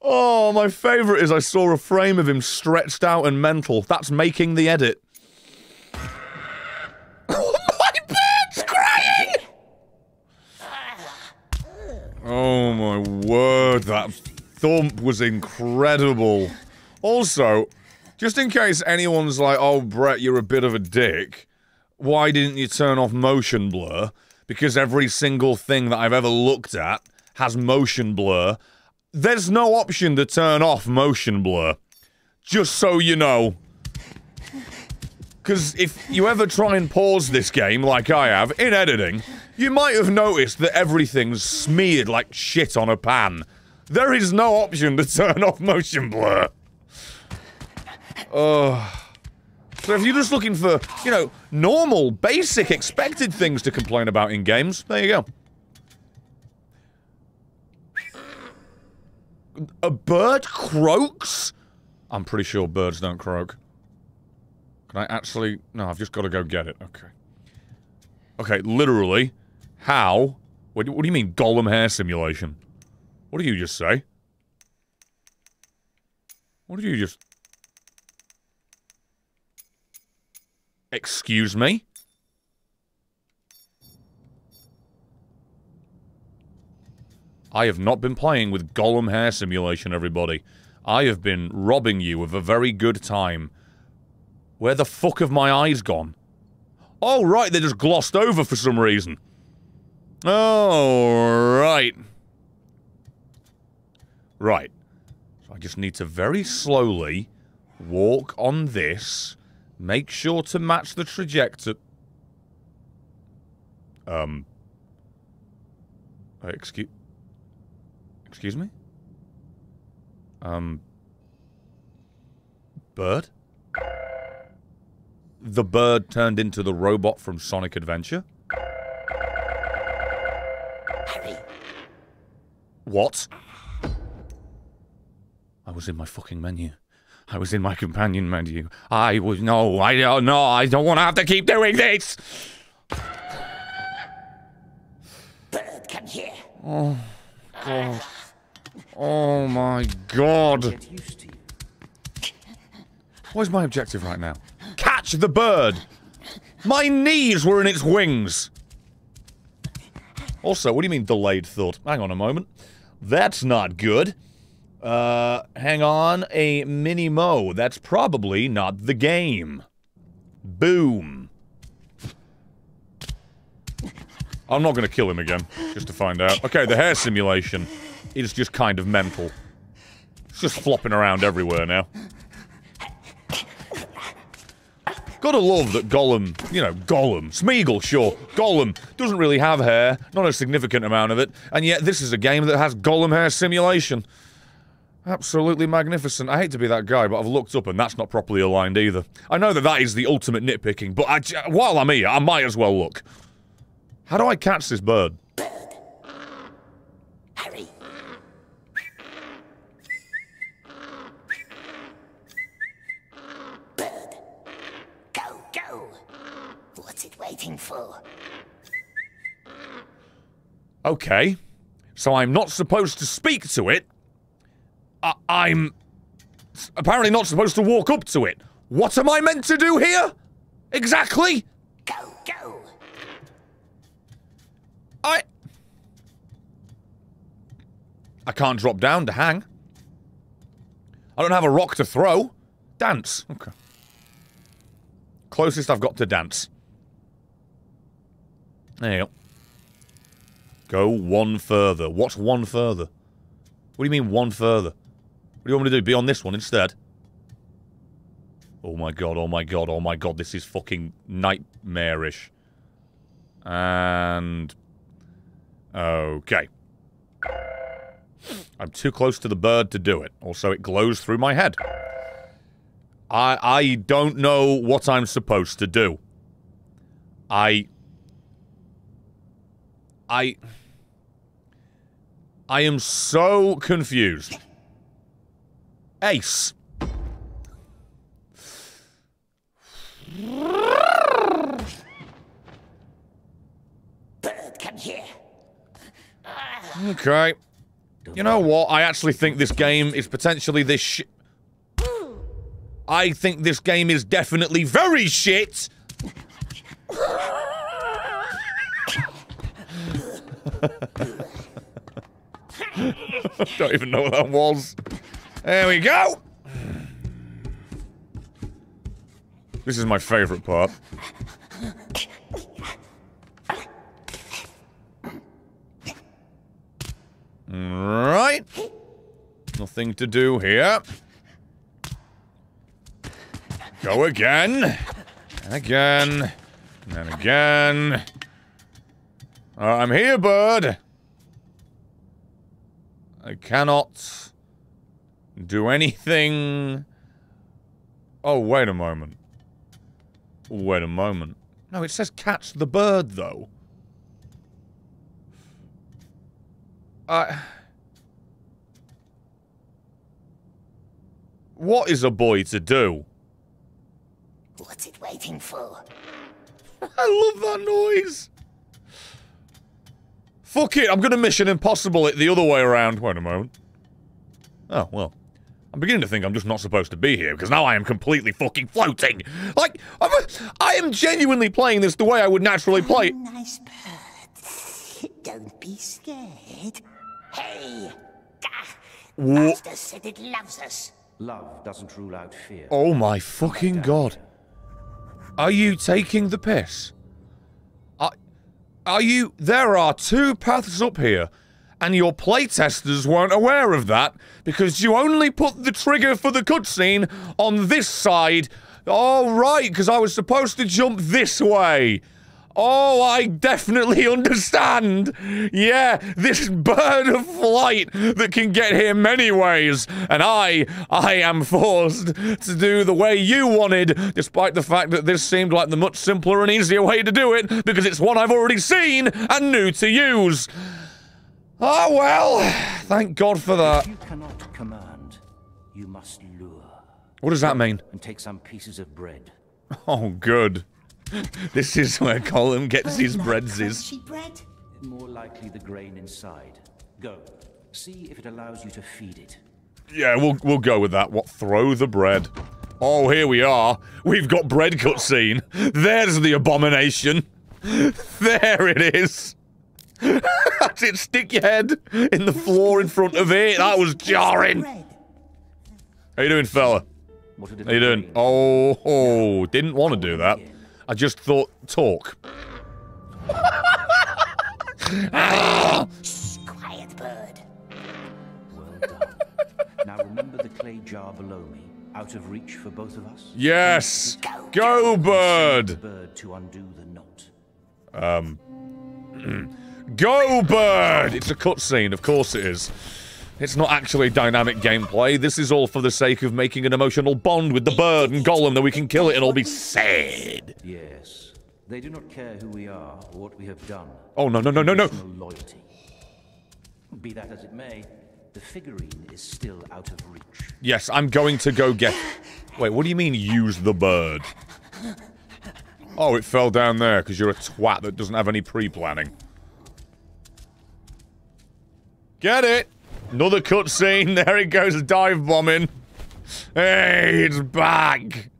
Oh, my favourite is I saw a frame of him stretched out and mental. That's making the edit. <laughs> my bird's crying! Oh my word, that thump was incredible. Also, just in case anyone's like, oh, Brett, you're a bit of a dick, why didn't you turn off motion blur? Because every single thing that I've ever looked at has motion blur. There's no option to turn off motion blur. Just so you know. Because if you ever try and pause this game, like I have, in editing, you might have noticed that everything's smeared like shit on a pan. There is no option to <laughs> turn off motion blur. Ugh. So if you're just looking for, you know, normal, basic, expected things to complain about in games, there you go. A bird croaks? I'm pretty sure birds don't croak. Can I actually... No, I've just got to go get it. Okay. Okay, literally, how... What do, what do you mean, Gollum hair simulation? What did you just say? What did you just... Excuse me? I have not been playing with Gollum Hair Simulation, everybody. I have been robbing you of a very good time. Where the fuck have my eyes gone? Oh, right, they just glossed over for some reason. Oh, right. Right. So I just need to very slowly walk on this, make sure to match the trajectory. Um. Excuse. Excuse me? Um. Bird? The bird turned into the robot from Sonic Adventure? Harry, What? I was in my fucking menu. I was in my companion menu. I was no, I don't no, I don't want to have to keep doing this. bird, come here. Oh god. Oh my god. Get used to you. What is my objective right now? Catch the bird! My knees were in its wings! Also, what do you mean delayed thought? Hang on a moment. That's not good. Uh, hang on. A mini mo. That's probably not the game. Boom. I'm not going to kill him again, just to find out. Okay, the hair simulation is just kind of mental. It's just flopping around everywhere now. Gotta love that Gollum, you know, Gollum, Smeagol, sure, Gollum doesn't really have hair, not a significant amount of it, and yet this is a game that has Gollum hair simulation. Absolutely magnificent. I hate to be that guy, but I've looked up and that's not properly aligned either. I know that that is the ultimate nitpicking, but I, while I'm here, I might as well look. How do I catch this bird? Hurry. Bird. Go, go. What's it waiting for? Okay. So I'm not supposed to speak to it. I I'm apparently not supposed to walk up to it. What am I meant to do here? Exactly? Go, go. I... I can't drop down to hang. I don't have a rock to throw. Dance. Okay. Closest I've got to dance. There you go. Go one further. What's one further? What do you mean one further? What do you want me to do? Be on this one instead? Oh my god, oh my god, oh my god, this is fucking nightmarish. And... Okay. I'm too close to the bird to do it. Also, it glows through my head. I I don't know what I'm supposed to do. I I I am so confused. Ace. Bird, come here. Okay. You know what? I actually think this game is potentially this sh- I think this game is definitely very shit. Don't even know what that was. There we go. This is my favorite part. Right. Nothing to do here. Go again. And again. And again. Uh, I'm here, bird. I cannot do anything. Oh, wait a moment. Wait a moment. No, it says catch the bird, though. I. What is a boy to do? What's it waiting for? I love that noise. Fuck it, I'm gonna Mission Impossible it the other way around. Wait a moment. Oh, well. I'm beginning to think I'm just not supposed to be here, because now I am completely fucking floating! Like, I'm a, I am genuinely playing this the way I would naturally play it. Nice bird. <laughs> Don't be scared. Hey! Master said it loves us. Love doesn't rule out fear. Oh my fucking god. Are you taking the piss? Are, you... There are two paths up here, and your playtesters weren't aware of that, because you only put the trigger for the cutscene on this side. Oh, right, because I was supposed to jump this way. Oh, I definitely understand. Yeah, this bird of flight that can get here many ways. And I, I am forced to do the way you wanted, despite the fact that this seemed like the much simpler and easier way to do it, because it's one I've already seen and knew to use. Ah, well, thank God for that. If you cannot command, you must lure. What does that mean? And take some pieces of bread. Oh, good. <laughs> This is where Colin gets his breadsies. Crunchy bread? More likely the grain inside. Go. See if it allows you to feed it. Yeah, we'll we'll go with that. What? Throw the bread. Oh, here we are. We've got bread cutscene. There's the abomination. There it is. <laughs> That's it. Stick your head in the floor in front of it. That was jarring. How you doing, fella? How you doing? Oh, oh didn't want to do that. I just thought talk. Quiet bird. Now remember the clay jar below me, out of reach for both of us? Yes. Go, bird. Bird to undo the knot. Um. <clears throat> Go, bird! It's a cutscene, of course it is. It's not actually dynamic gameplay. This is all for the sake of making an emotional bond with the bird and Gollum that we can kill it and all be sad. Yes. They do not care who we are or what we have done. Oh, no, no, no, no, no. Loyalty. Be that as it may, the figurine is still out of reach. Yes, I'm going to go get... Wait, what do you mean use the bird? Oh, it fell down there because you're a twat that doesn't have any pre-planning. Get it? Another cutscene. <laughs> There it goes, dive bombing. Hey, it's back.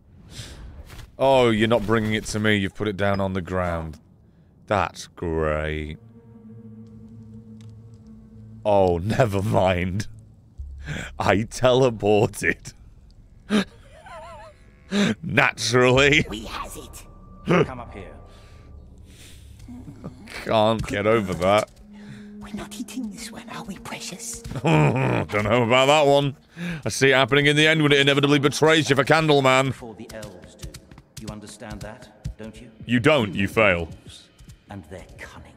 Oh, you're not bringing it to me. You've put it down on the ground. That's great. Oh, <laughs> never mind. I teleported. <laughs> Naturally. We has it. Come up here. Can't get over that. We're not eating this one, are we, precious? <laughs> Don't know about that one. I see it happening in the end when it inevitably betrays you for Candleman. Before the elves do. You understand that, don't you? You don't, you fail. And they're cunning.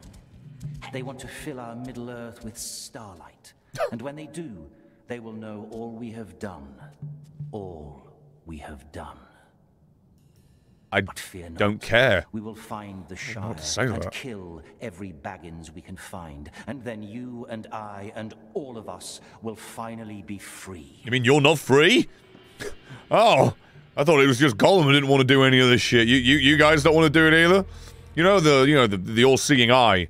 They want to fill our Middle Earth with starlight. and when they do, they will know all we have done. All we have done. I don't care. We will find the Shire what to say and that. kill every Baggins we can find. And then you and I and all of us will finally be free. You mean you're not free? <laughs> Oh, I thought it was just Gollum who didn't want to do any of this shit. You, you, you guys don't want to do it either. You know the, you know the, the all-seeing eye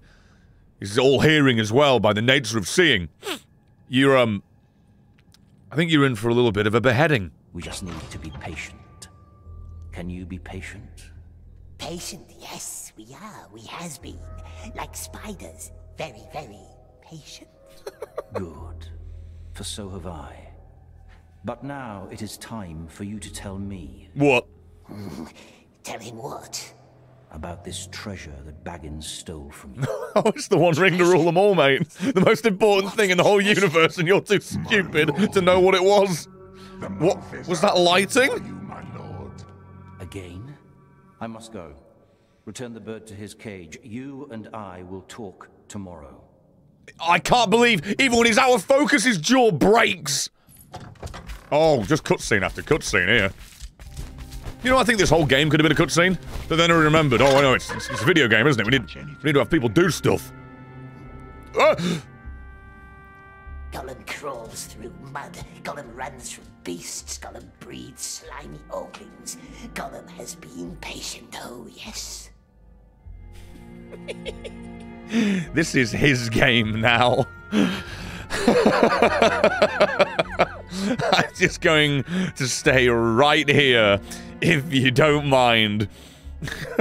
is all-hearing as well by the nature of seeing. You're um, I think you're in for a little bit of a beheading. We just need to be patient. Can you be patient? Patient, yes, we are. We has been. Like spiders. Very, very patient. <laughs> Good. For so have I. But now it is time for you to tell me. What? <laughs> Tell him what? About this treasure that Baggins stole from you. <laughs> Oh, it's the one ring to rule them all, mate. The most important thing in the whole universe, and you're too stupid to know what it was. What was that lighting? Again? I must go. Return the bird to his cage. You and I will talk tomorrow. I can't believe even when he's out of focus, his jaw breaks. Oh, just cutscene after cutscene here. You know, I think this whole game could have been a cutscene, but then I remembered. Oh, I know it's, it's, it's a video game, isn't it? We need we need to have people do stuff. Ah! Gollum crawls through mud. Gollum runs from beasts. Gollum breeds slimy organs. Gollum has been patient, oh yes. <laughs> This is his game now. <laughs> I'm just going to stay right here, if you don't mind. <laughs>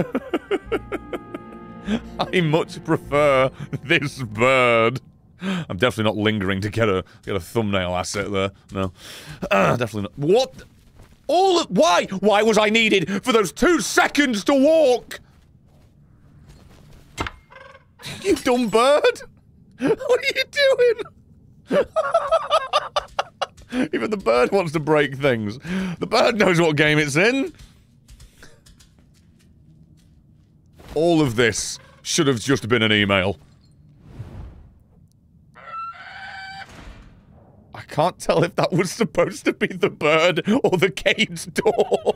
I much prefer this bird. I'm definitely not lingering to get a get a thumbnail asset there. No, uh, definitely not. What? All why? Why was I needed for those two seconds to walk? You dumb bird! What are you doing? <laughs> Even the bird wants to break things. The bird knows what game it's in. All of this should have just been an email. Can't tell if that was supposed to be the bird or the cage door.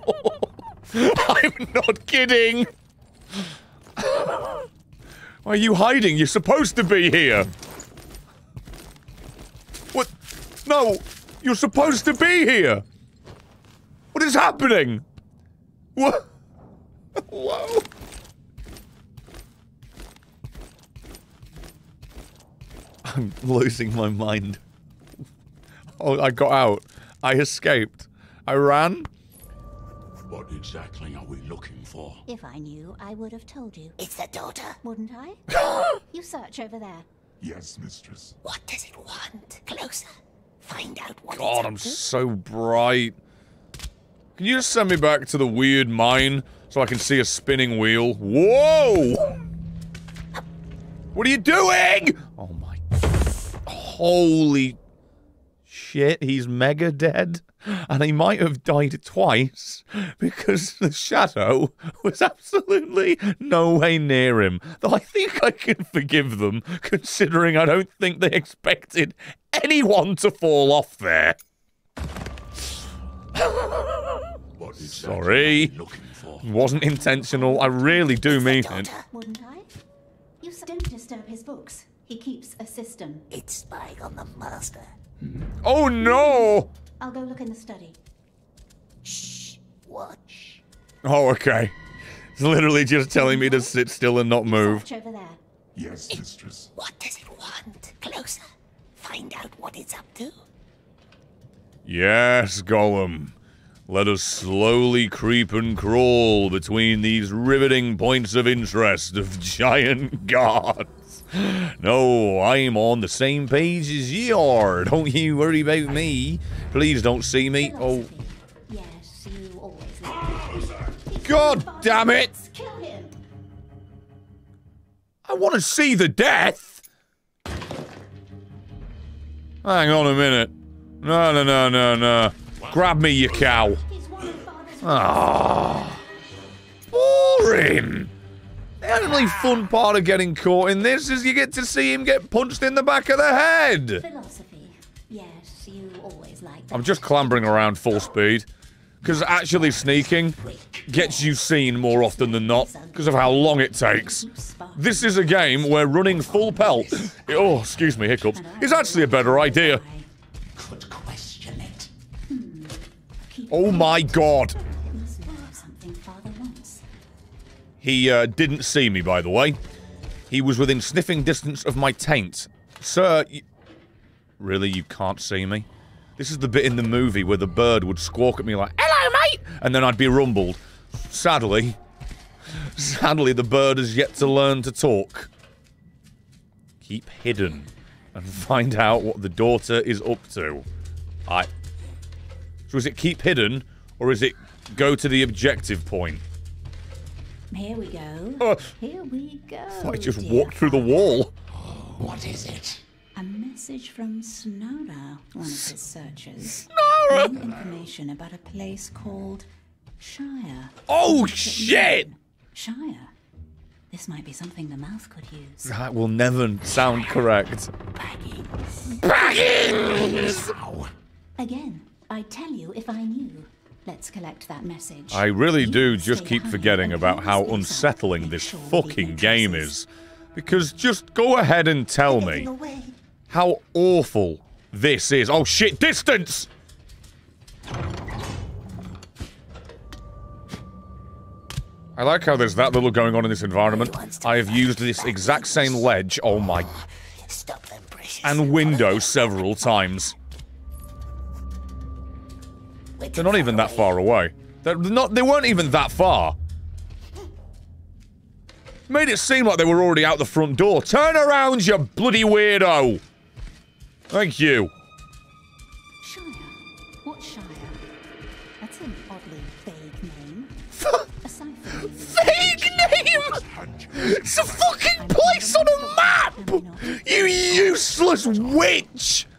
<laughs> I'm not kidding. Why are you hiding? You're supposed to be here. What? No, you're supposed to be here. What is happening? What? Whoa. I'm losing my mind. Oh, I got out. I escaped. I ran. What exactly are we looking for? If I knew, I would have told you. It's the daughter. Wouldn't I? <gasps> you search over there. Yes, mistress. What does it want? Closer. Find out what God, it's I'm up so bright. Can you just send me back to the weird mine so I can see a spinning wheel? Whoa! What are you doing? Oh my. Holy shit, he's mega dead. And he might have died twice because the shadow was absolutely no way near him. Though I think I can forgive them, considering I don't think they expected anyone to fall off there. What is Sorry. looking for? Wasn't intentional. I really do mean it. Wouldn't I? You don't disturb his books. He keeps a system. It's spying on the master. Mm-hmm. Oh no! I'll go look in the study. Shh. Watch. Oh, okay. It's literally just telling me to sit still and not move. Search over there. Yes, mistress. What does it want? Closer. Find out what it's up to. Yes, Gollum. Let us slowly creep and crawl between these riveting points of interest of giant <laughs> gods. No, I'm on the same page as you are. Don't you worry about me. Please don't see me. Oh, Yes, you always God damn it! I want to see the death. Hang on a minute. No, no, no, no, no. Grab me, you cow. Ah, boring. The only fun part of getting caught in this is you get to see him get punched in the back of the head. Philosophy. Yes, you always like that. I'm just clambering around full speed. Because actually sneaking gets you seen more often than not because of how long it takes. This is a game where running full pelt, oh, excuse me, hiccups, is actually a better idea. Could question it. Oh my god. He uh, didn't see me, by the way. He was within sniffing distance of my taint. Sir, really, you can't see me? This is the bit in the movie where the bird would squawk at me like, Hello, mate! And then I'd be rumbled. Sadly, <laughs> sadly, the bird has yet to learn to talk. Keep hidden and <laughs> find out what the daughter is up to. I. So is it keep hidden, or is it go to the objective point? Here we go. Uh, Here we go. I just dear walked through the wall. What is it? A message from Snora, one of his searchers. Snora! New information about a place called Shire. Oh, shit! Shire. This might be something the mouth could use. That will never sound correct. Again, I tell you if I knew. Let's collect that message. I really do just keep forgetting about how unsettling this fucking game is. Because just go ahead and tell me how awful this is. Oh shit, distance! I like how there's that little going on in this environment. I have used this exact same ledge, oh my, Stop them, precious. and window several times. They're not even that far away. They're not. They weren't even that far. Made it seem like they were already out the front door. Turn around, you bloody weirdo! Thank you. Shire? What Shire? That's an oddly vague name. <laughs> Fake <laughs> name! It's a fucking place on a map! You useless witch! <laughs>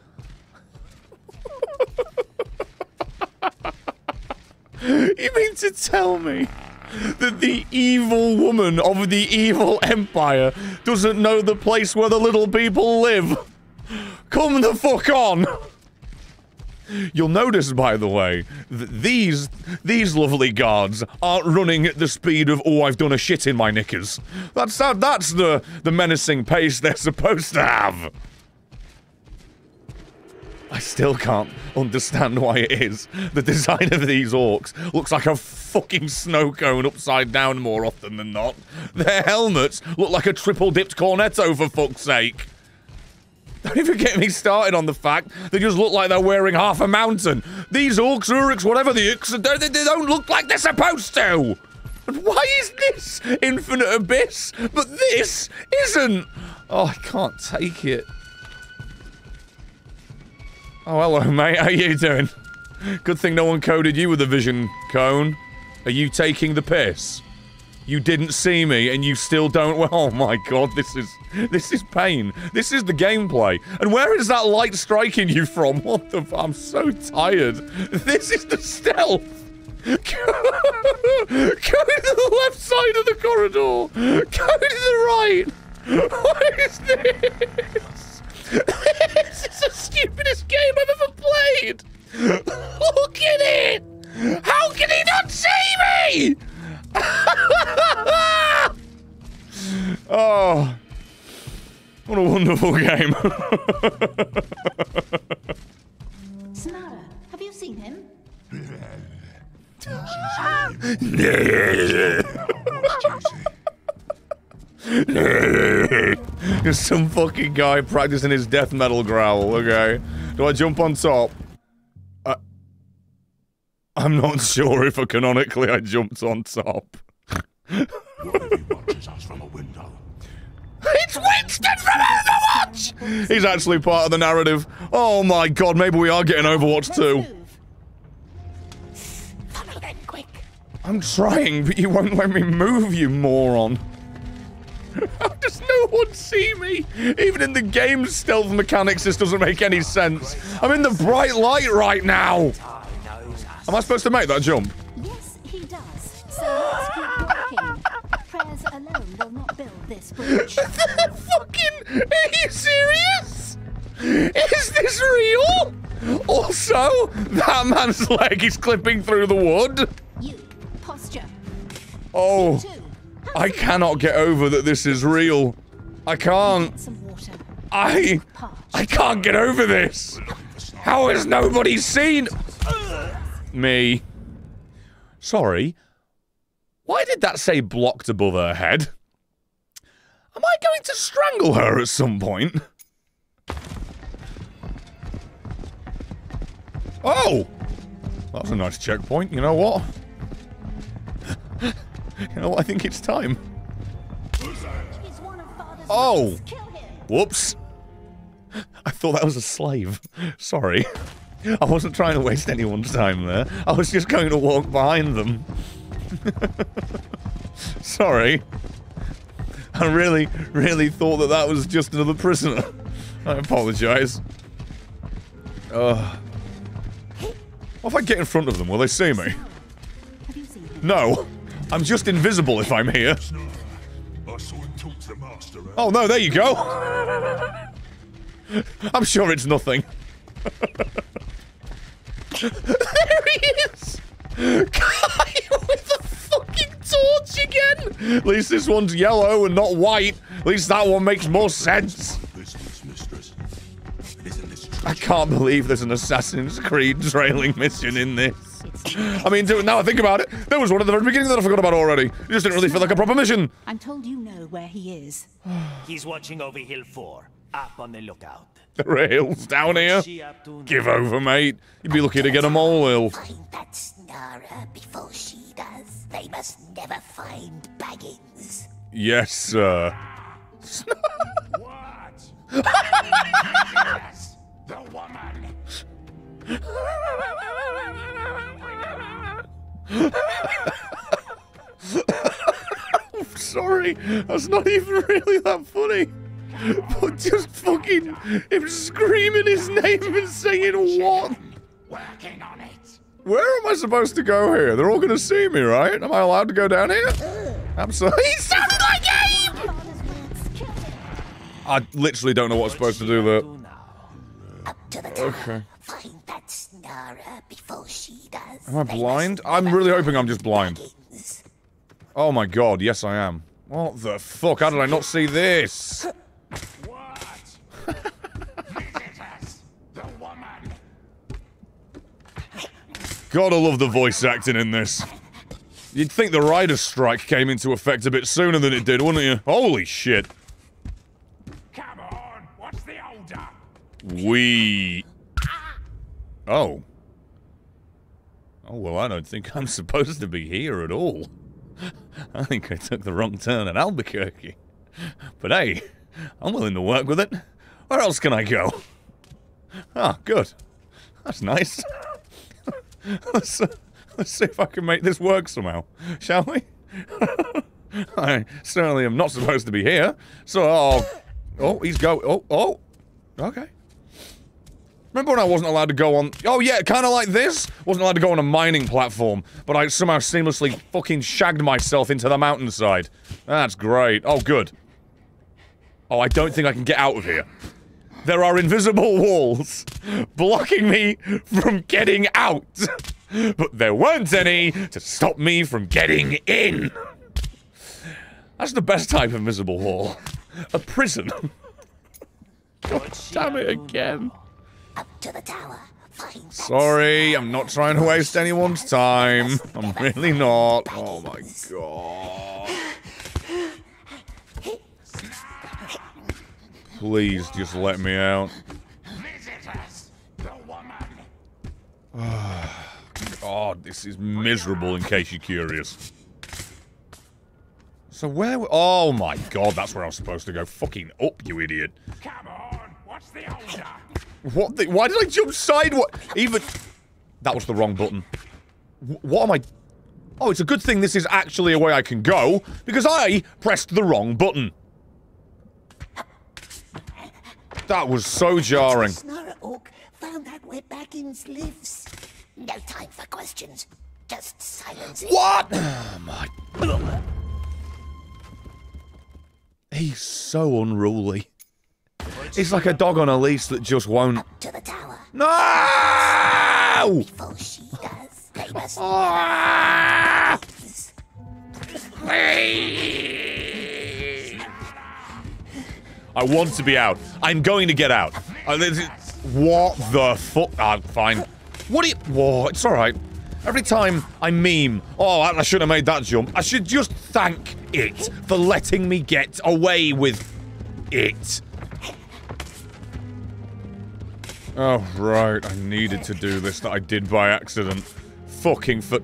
<laughs> you mean to tell me that the evil woman of the evil empire doesn't know the place where the little people live? Come the fuck on! You'll notice, by the way, that these these lovely guards aren't running at the speed of "Oh, I've done a shit in my knickers." That's that, that's the the menacing pace they're <laughs> supposed to have. I still can't understand why it is the design of these orcs looks like a fucking snow cone upside down more often than not. Their helmets look like a triple dipped cornetto for fuck's sake. Don't even get me started on the fact they just look like they're wearing half a mountain. These orcs, uruks, whatever the they, they don't look like they're supposed to. And Why is this Infinite Abyss, but this isn't? Oh, I can't take it. Oh, hello, mate. How you doing? Good thing no one coded you with a vision cone. Are you taking the piss? You didn't see me, and you still don't. Well, <laughs> oh my god, this is this is pain. This is the gameplay. And where is that light striking you from? <laughs> What the? I'm so tired. This is the stealth. <laughs> Go, go to the left side of the corridor. Go to the right. What is this? This is the stupidest game I've ever played. Look at it. How can he not see me? <laughs> oh, what a wonderful game. Sonara, have you seen him? <laughs> <laughs> <laughs> There's some fucking guy practicing his death metal growl, okay? Do I jump on top? Uh, I'm not <laughs> sure if canonically I jumped on top. watches <laughs> us from a window. It's Winston from Overwatch! He's actually part of the narrative. Oh my god, maybe we are getting Overwatch too. I'm trying, but you won't let me move, you moron. How does no one see me? Even in the game's stealth mechanics, this doesn't make any sense. I'm in the bright light right now. Am I supposed to make that jump? Yes, he does. So let's keep walking. Prayers alone will not build this bridge. <laughs> Fucking, are you serious? Is this real? Also, that man's <laughs> leg is clipping through the wood. You, posture. Oh, I cannot get over that this is real. I can't. I, I can't get over this. How has nobody seen me? Sorry. Why did that say blocked above her head? Am I going to strangle her at some point? Oh! That's a nice checkpoint. You know what? <laughs> you know what? I think it's time. Oh! Whoops. I thought that was a slave. Sorry. I wasn't trying to waste anyone's time there. I was just going to walk behind them. <laughs> Sorry. I really, really thought that that was just another prisoner. I apologize. Uh, what if I get in front of them? Will they see me? No. I'm just invisible if I'm here. I saw him talk to the master. Oh no, there you go. <laughs> I'm sure it's nothing. there he is! Guy with the fucking torch again! At least this one's yellow and not white. At least that one makes more sense. Business, mistress. Isn't this I can't believe there's an Assassin's Creed trailing mission in this. I mean, now I think about it, there was one at the very beginning that I forgot about already. It just didn't really feel like a proper mission. I'm told you know where he is. <sighs> He's watching over Hill 4. Up on the lookout. The rails down here. Give over, mate. You'd be lucky to get a molehill. That Snara before she does. They must never find Baggins. Yes, sir. What? <laughs> yes, the woman. Sorry, that's not even really that funny. But just fucking him screaming his name and saying what? Working on it. Where am I supposed to go here? They're all gonna see me, right? Am I allowed to go down here? Absolutely. <laughs> He sounded like Abe! I literally don't know what I'm supposed to do there. To the Okay. Find that Snara before she does. Am I blind? I'm really hoping I'm just blind. Oh my god, yes I am. What the fuck? How did I not see this? Visitors, the woman. Gotta love the voice acting in this. You'd think the rider strike came into effect a bit sooner than it did, wouldn't you? Holy shit. Come on, what's the older? We. Oh. Oh, well, I don't think I'm <laughs> supposed to be here at all. I think I took the wrong turn at Albuquerque. But hey, I'm willing to work with it. Where else can I go? Ah, good. That's nice. <laughs> let's, uh, let's see if I can make this work somehow, shall we? <laughs> I certainly am not supposed to be here. So, oh, oh, he's go. Oh, oh, okay. Remember when I wasn't allowed to go on? Oh yeah, kind of like this. Wasn't allowed to go on a mining platform, but I somehow seamlessly fucking shagged myself into the mountainside. That's great. Oh, good. Oh, I don't think I can get out of here. There are invisible <laughs> walls blocking me from getting out. <laughs> But there weren't any to stop me from getting in. That's the best type of invisible wall. A prison. <laughs> God damn it again. Up to the tower. Find Sorry, I'm not trying to waste anyone's time. I'm really not. Oh my god. Please just let me out. <sighs> God, this is miserable in case you're curious. So where... Oh my god, that's where I was supposed to go. Fucking up, you idiot. Come on, what's the order? What the... Why did I jump sideward? Even... That was the wrong button. What am I... Oh, it's a good thing this is actually a way I can go, because I pressed the wrong button. That was so jarring. Snarl Oak found out where Baggins lives. No time for questions. Just silence. What? Oh my... He's so unruly. He's like a dog on a leash that just won't... To the tower. No! Before she does, they must Ah! I want to be out. I'm going to get out. Uh, what the fuck? Ah, fine. What do you... Whoa, it's alright. Every time I meme, oh, I I should have made that jump, I should just thank it for letting me get away with it. Oh, right. I needed to do this that I did by accident. Fucking for...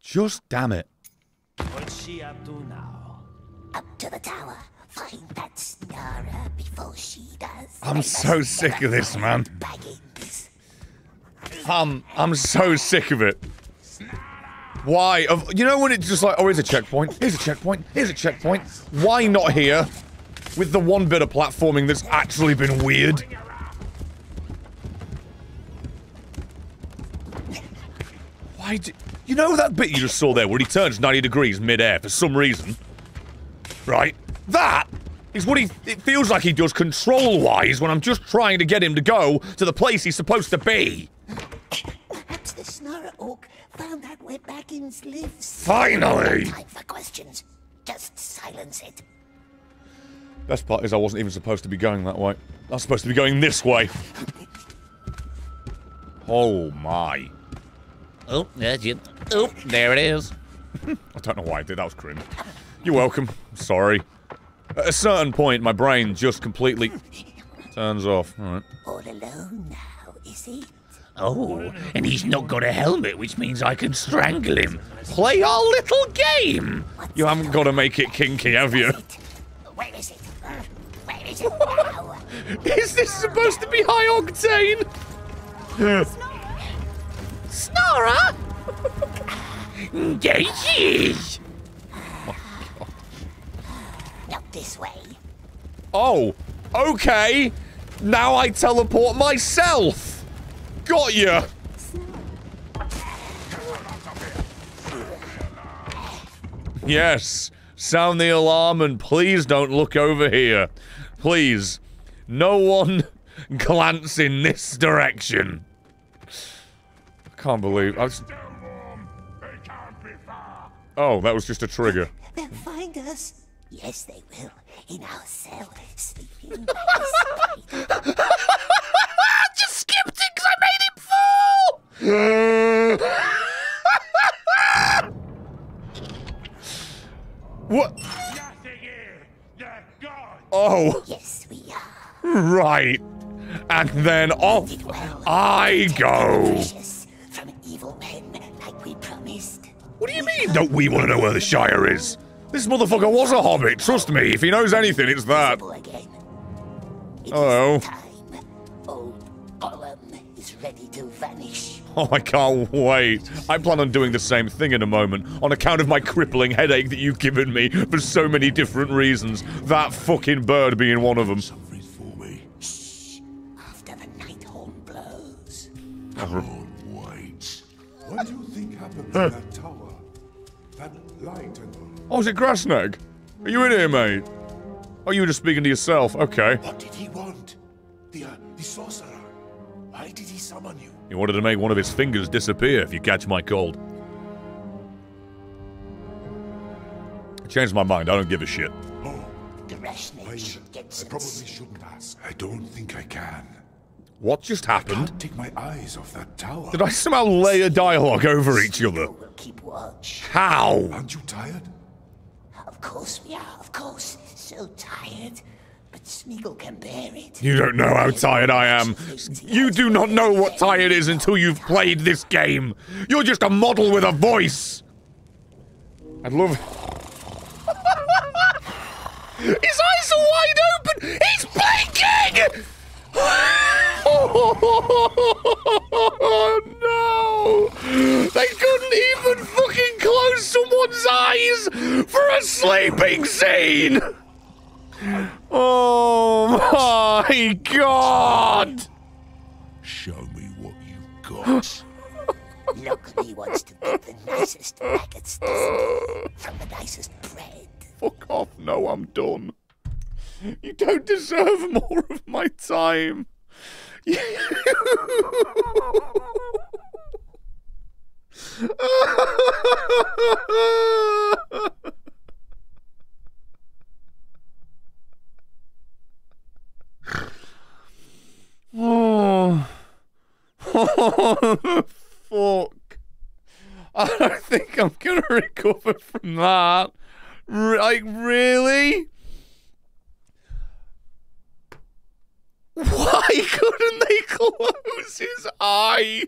Just damn it. What's she up to now? Up to the tower. Find that Snarl before she does. I'm so sick of this, man. Um, I'm so sick of it. Why? You know when it's just like, oh, here's a checkpoint, here's a checkpoint, here's a checkpoint. Why not here? With the one bit of platforming that's actually been weird. Why did... You know that bit you just saw there where he turns 90 degrees mid-air for some reason? Right? That is what he... It feels like he does control-wise when I'm just trying to get him to go to the place he's supposed to be. Perhaps the found out where Baggins lives. Finally! No time for questions. Just silence it. Best part is I wasn't even supposed to be going that way. I was supposed to be going this way. Oh my. Oh, there's you. Oh, there it is. <laughs> I don't know why I did. That was cringe. You're welcome. Sorry. At a certain point, my brain just completely turns off. Alright. All alone now, is he? Oh, and he's not got a helmet, which means I can strangle him. Play our little game. You haven't got to make it kinky, have you? Where is it? Where is it now? Is this supposed to be high octane? Snora? there he is. Not this way. Oh, okay. Now I teleport myself. Got you! Yes. Sound the alarm and please don't look over here. Please. No one <laughs> glance in this direction. I can't believe I was... Oh, that was just a trigger. They'll find us. Yes, they will. In our cell, <laughs> sleeping by the side. Just skipped it because I made him fall. <laughs> What? Oh. Yes, we are. Right. And then off I go. From evil men, like we promised. What do you mean, don't we want to know where the Shire is? This motherfucker was a hobbit, trust me. If he knows anything, it's that. Hello. Old Gollum is ready to vanish. Oh, I can't wait. I plan on doing the same thing in a moment, on account of my crippling headache that you've given me for so many different reasons. That fucking bird being one of them. Something for me. Shh. After the night horn blows. Wait. What do you think happened in that tower? That light and Oh, is it Grassneg? Are you in here, mate? Oh, you were just speaking to yourself. Okay. what did he want? The uh, the sorcerer. He wanted to make one of his fingers disappear, if you catch my cold. I changed my mind. I don't give a shit. Oh, The Rashnik should get I probably shouldn't ask. I don't think I can. What just happened? Can't take my eyes off that tower. Did I somehow lay a dialogue over each other? We'll keep watch. How? Aren't you tired? Of course we are, of course. So tired. But can bear it. You don't know how tired I am. You do not know what tired is until you've played this game. You're just a model with a voice. I'd love. <laughs> His eyes are wide open. He's blinking. <laughs> Oh no! They couldn't even fucking close someone's eyes for a sleeping scene. Oh my god! Show me what you've got. <laughs> Look, he wants to get the nicest maggots from the nicest bread. Fuck off. No, I'm done. You don't deserve more of my time. <laughs> oh. <sighs> oh, fuck. I don't think I'm gonna recover from that. Like, really? Why couldn't they close his eyes?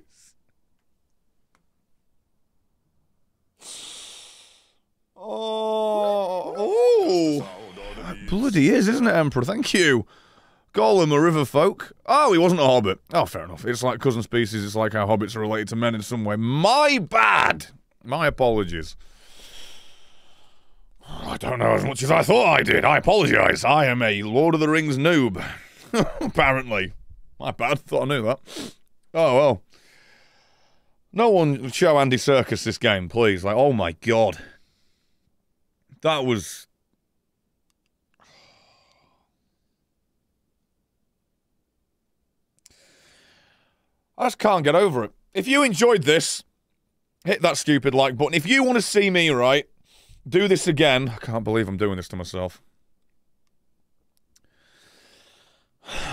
Oh, oh. bloody is, isn't it, Emperor? Thank you. Gollum, a river folk. Oh, he wasn't a hobbit. Oh, fair enough. It's like cousin species. It's like how hobbits are related to men in some way. My bad. My apologies. I don't know as much as I thought I did. I apologize. I am a Lord of the Rings noob. <laughs> Apparently. My bad. Thought I knew that. Oh, well. No one show Andy Serkis this game, please. Like, oh my god. That was. I just can't get over it. If you enjoyed this, hit that stupid like button. If you want to see me, right, do this again. I can't believe I'm doing this to myself.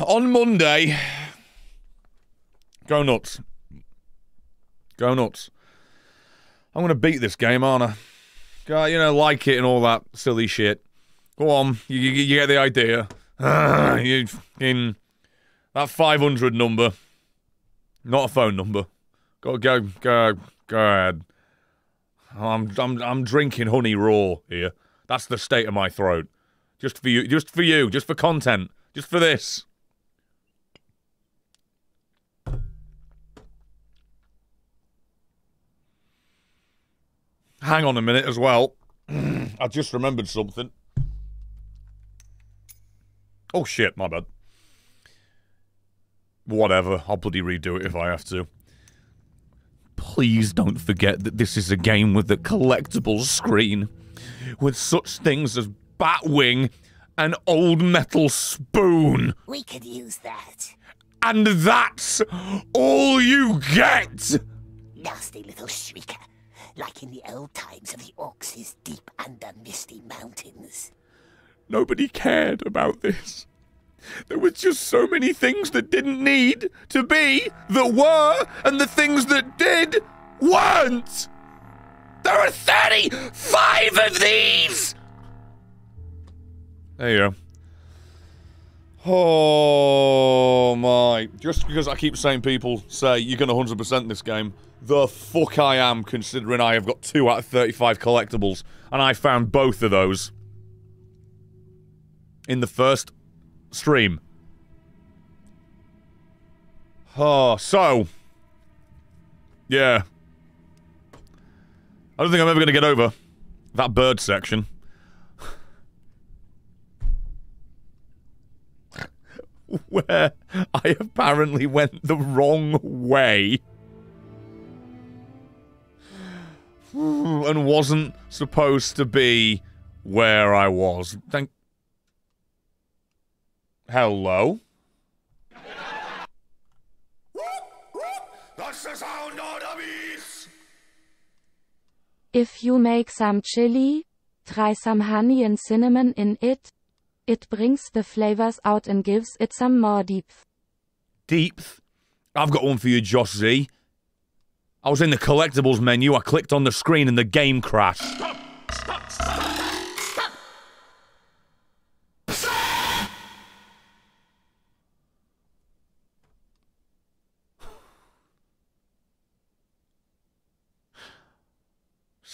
On Monday, go nuts. Go nuts. I'm going to beat this game, aren't I? Go, you know, like it and all that silly shit. Go on, you, you, you get the idea. <sighs> You in that 500 number, not a phone number. Go, go, go, go ahead. I'm, I'm, I'm drinking honey raw here. That's the state of my throat. Just for you, just for you, just for content, just for this. Hang on a minute as well. <clears throat> I just remembered something. Oh shit, my bad. Whatever, I'll bloody redo it if I have to. Please don't forget that this is a game with a collectible screen. With such things as Batwing and Old Metal Spoon. We could use that. And that's all you get! Nasty little shrieker. Like in the old times of the Orcs' deep under misty mountains. Nobody cared about this. There was just so many things that didn't need to be that were, and the things that did weren't. There are 35 of these! There you go. Oh my. Just because I keep saying people say you're going to 100% this game, the fuck I am considering I have got 2 out of 35 collectibles, and I found both of those in the first stream. Oh, so. Yeah. I don't think I'm ever going to get over that bird section. <laughs> Where I apparently went the wrong way. <sighs> And wasn't supposed to be where I was. Thank. Hello? That's the sound of the beast! If you make some chili, try some honey and cinnamon in it. It brings the flavors out and gives it some more depth. Depth? I've got one for you, Josh Z. I was in the collectibles menu, I clicked on the screen and the game crashed.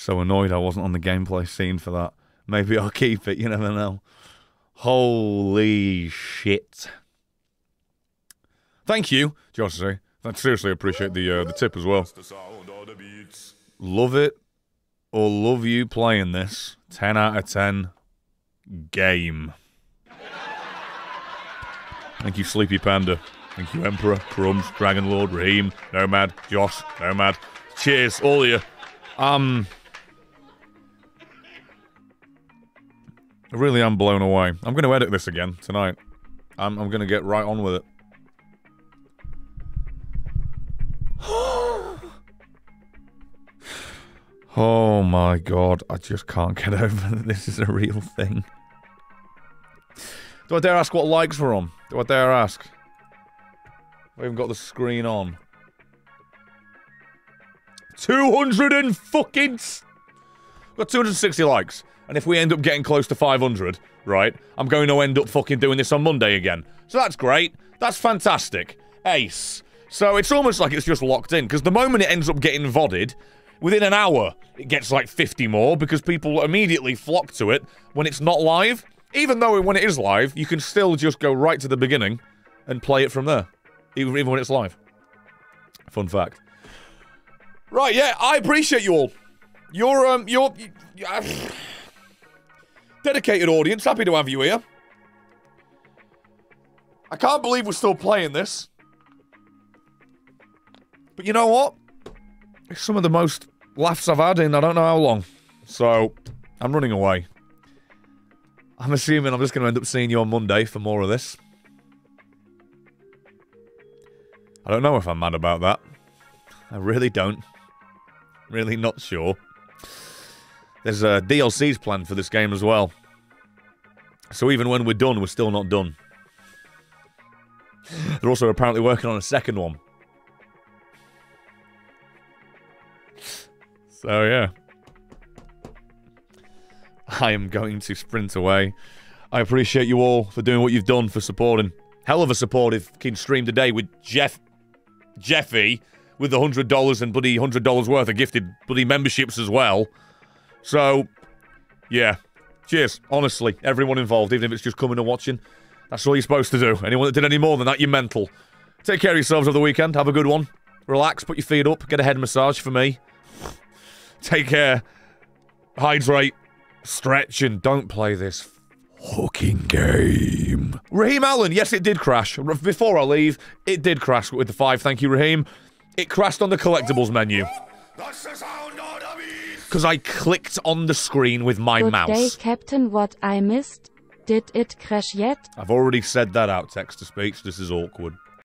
So annoyed I wasn't on the gameplay scene for that. Maybe I'll <laughs> keep it, you never know. Holy shit. Thank you, Josh. I seriously appreciate the uh, the tip as well. Love it or love you playing this. 10 out of 10 game. Thank you, Sleepy Panda. Thank you, Emperor, Crumbs, Dragon Lord, Raheem, Nomad, Josh, Nomad. Cheers, all of you. Um, I really am blown away. I'm going to edit this again tonight. I'm, I'm going to get right on with it. <gasps> Oh my god, I just can't get <laughs> over that this is a real thing. Do I dare ask what likes were on? Do I dare ask? I even got the screen on. 200 and fucking... Got 260 likes. And if we end up getting close to 500, right, I'm going to end up fucking doing this on Monday again. So that's great. That's fantastic. Ace. So it's almost like it's just locked in, because the moment it ends up getting vodded, within an hour, it gets like 50 more, because people immediately flock to it when it's not live. Even though when it is live, you can still just go right to the beginning and play it from there. Even, when it's live. Fun fact. Right, yeah, I appreciate you all. You're, um, you're... you- uh, <sighs> dedicated audience, happy to have you here. I can't believe we're still playing this. But you know what? It's some of the most laughs I've had in I don't know how long. So, I'm running away. I'm assuming I'm just going to end up seeing you on Monday for more of this. I don't know if I'm mad about that. I really don't. Really not sure. There's uh, DLCs planned for this game as well. So even when we're done, we're still not done. They're also apparently working on a second one. So yeah. I am going to sprint away. I appreciate you all for doing what you've done for supporting. Hell of a supportive keen stream today with Jeff Jeffy with the hundred dollars and bloody hundred dollars worth of gifted bloody memberships as well. So yeah. Cheers. Honestly, everyone involved, even if it's just coming and watching. That's all you're supposed to do. Anyone that did any more than that, you're mental. Take care of yourselves over the weekend. Have a good one. Relax, put your feet up, get a head massage for me. Take care. Hydrate. Stretch and don't play this fucking game. Raheem Allen, yes, it did crash. Before I leave, it did crash with the five. Thank you, Raheem. It crashed on the collectibles menu. Because I clicked on the screen with my Good day, mouse. Captain. What I missed? Did it crash yet? I've already said that out text to speech. This is awkward.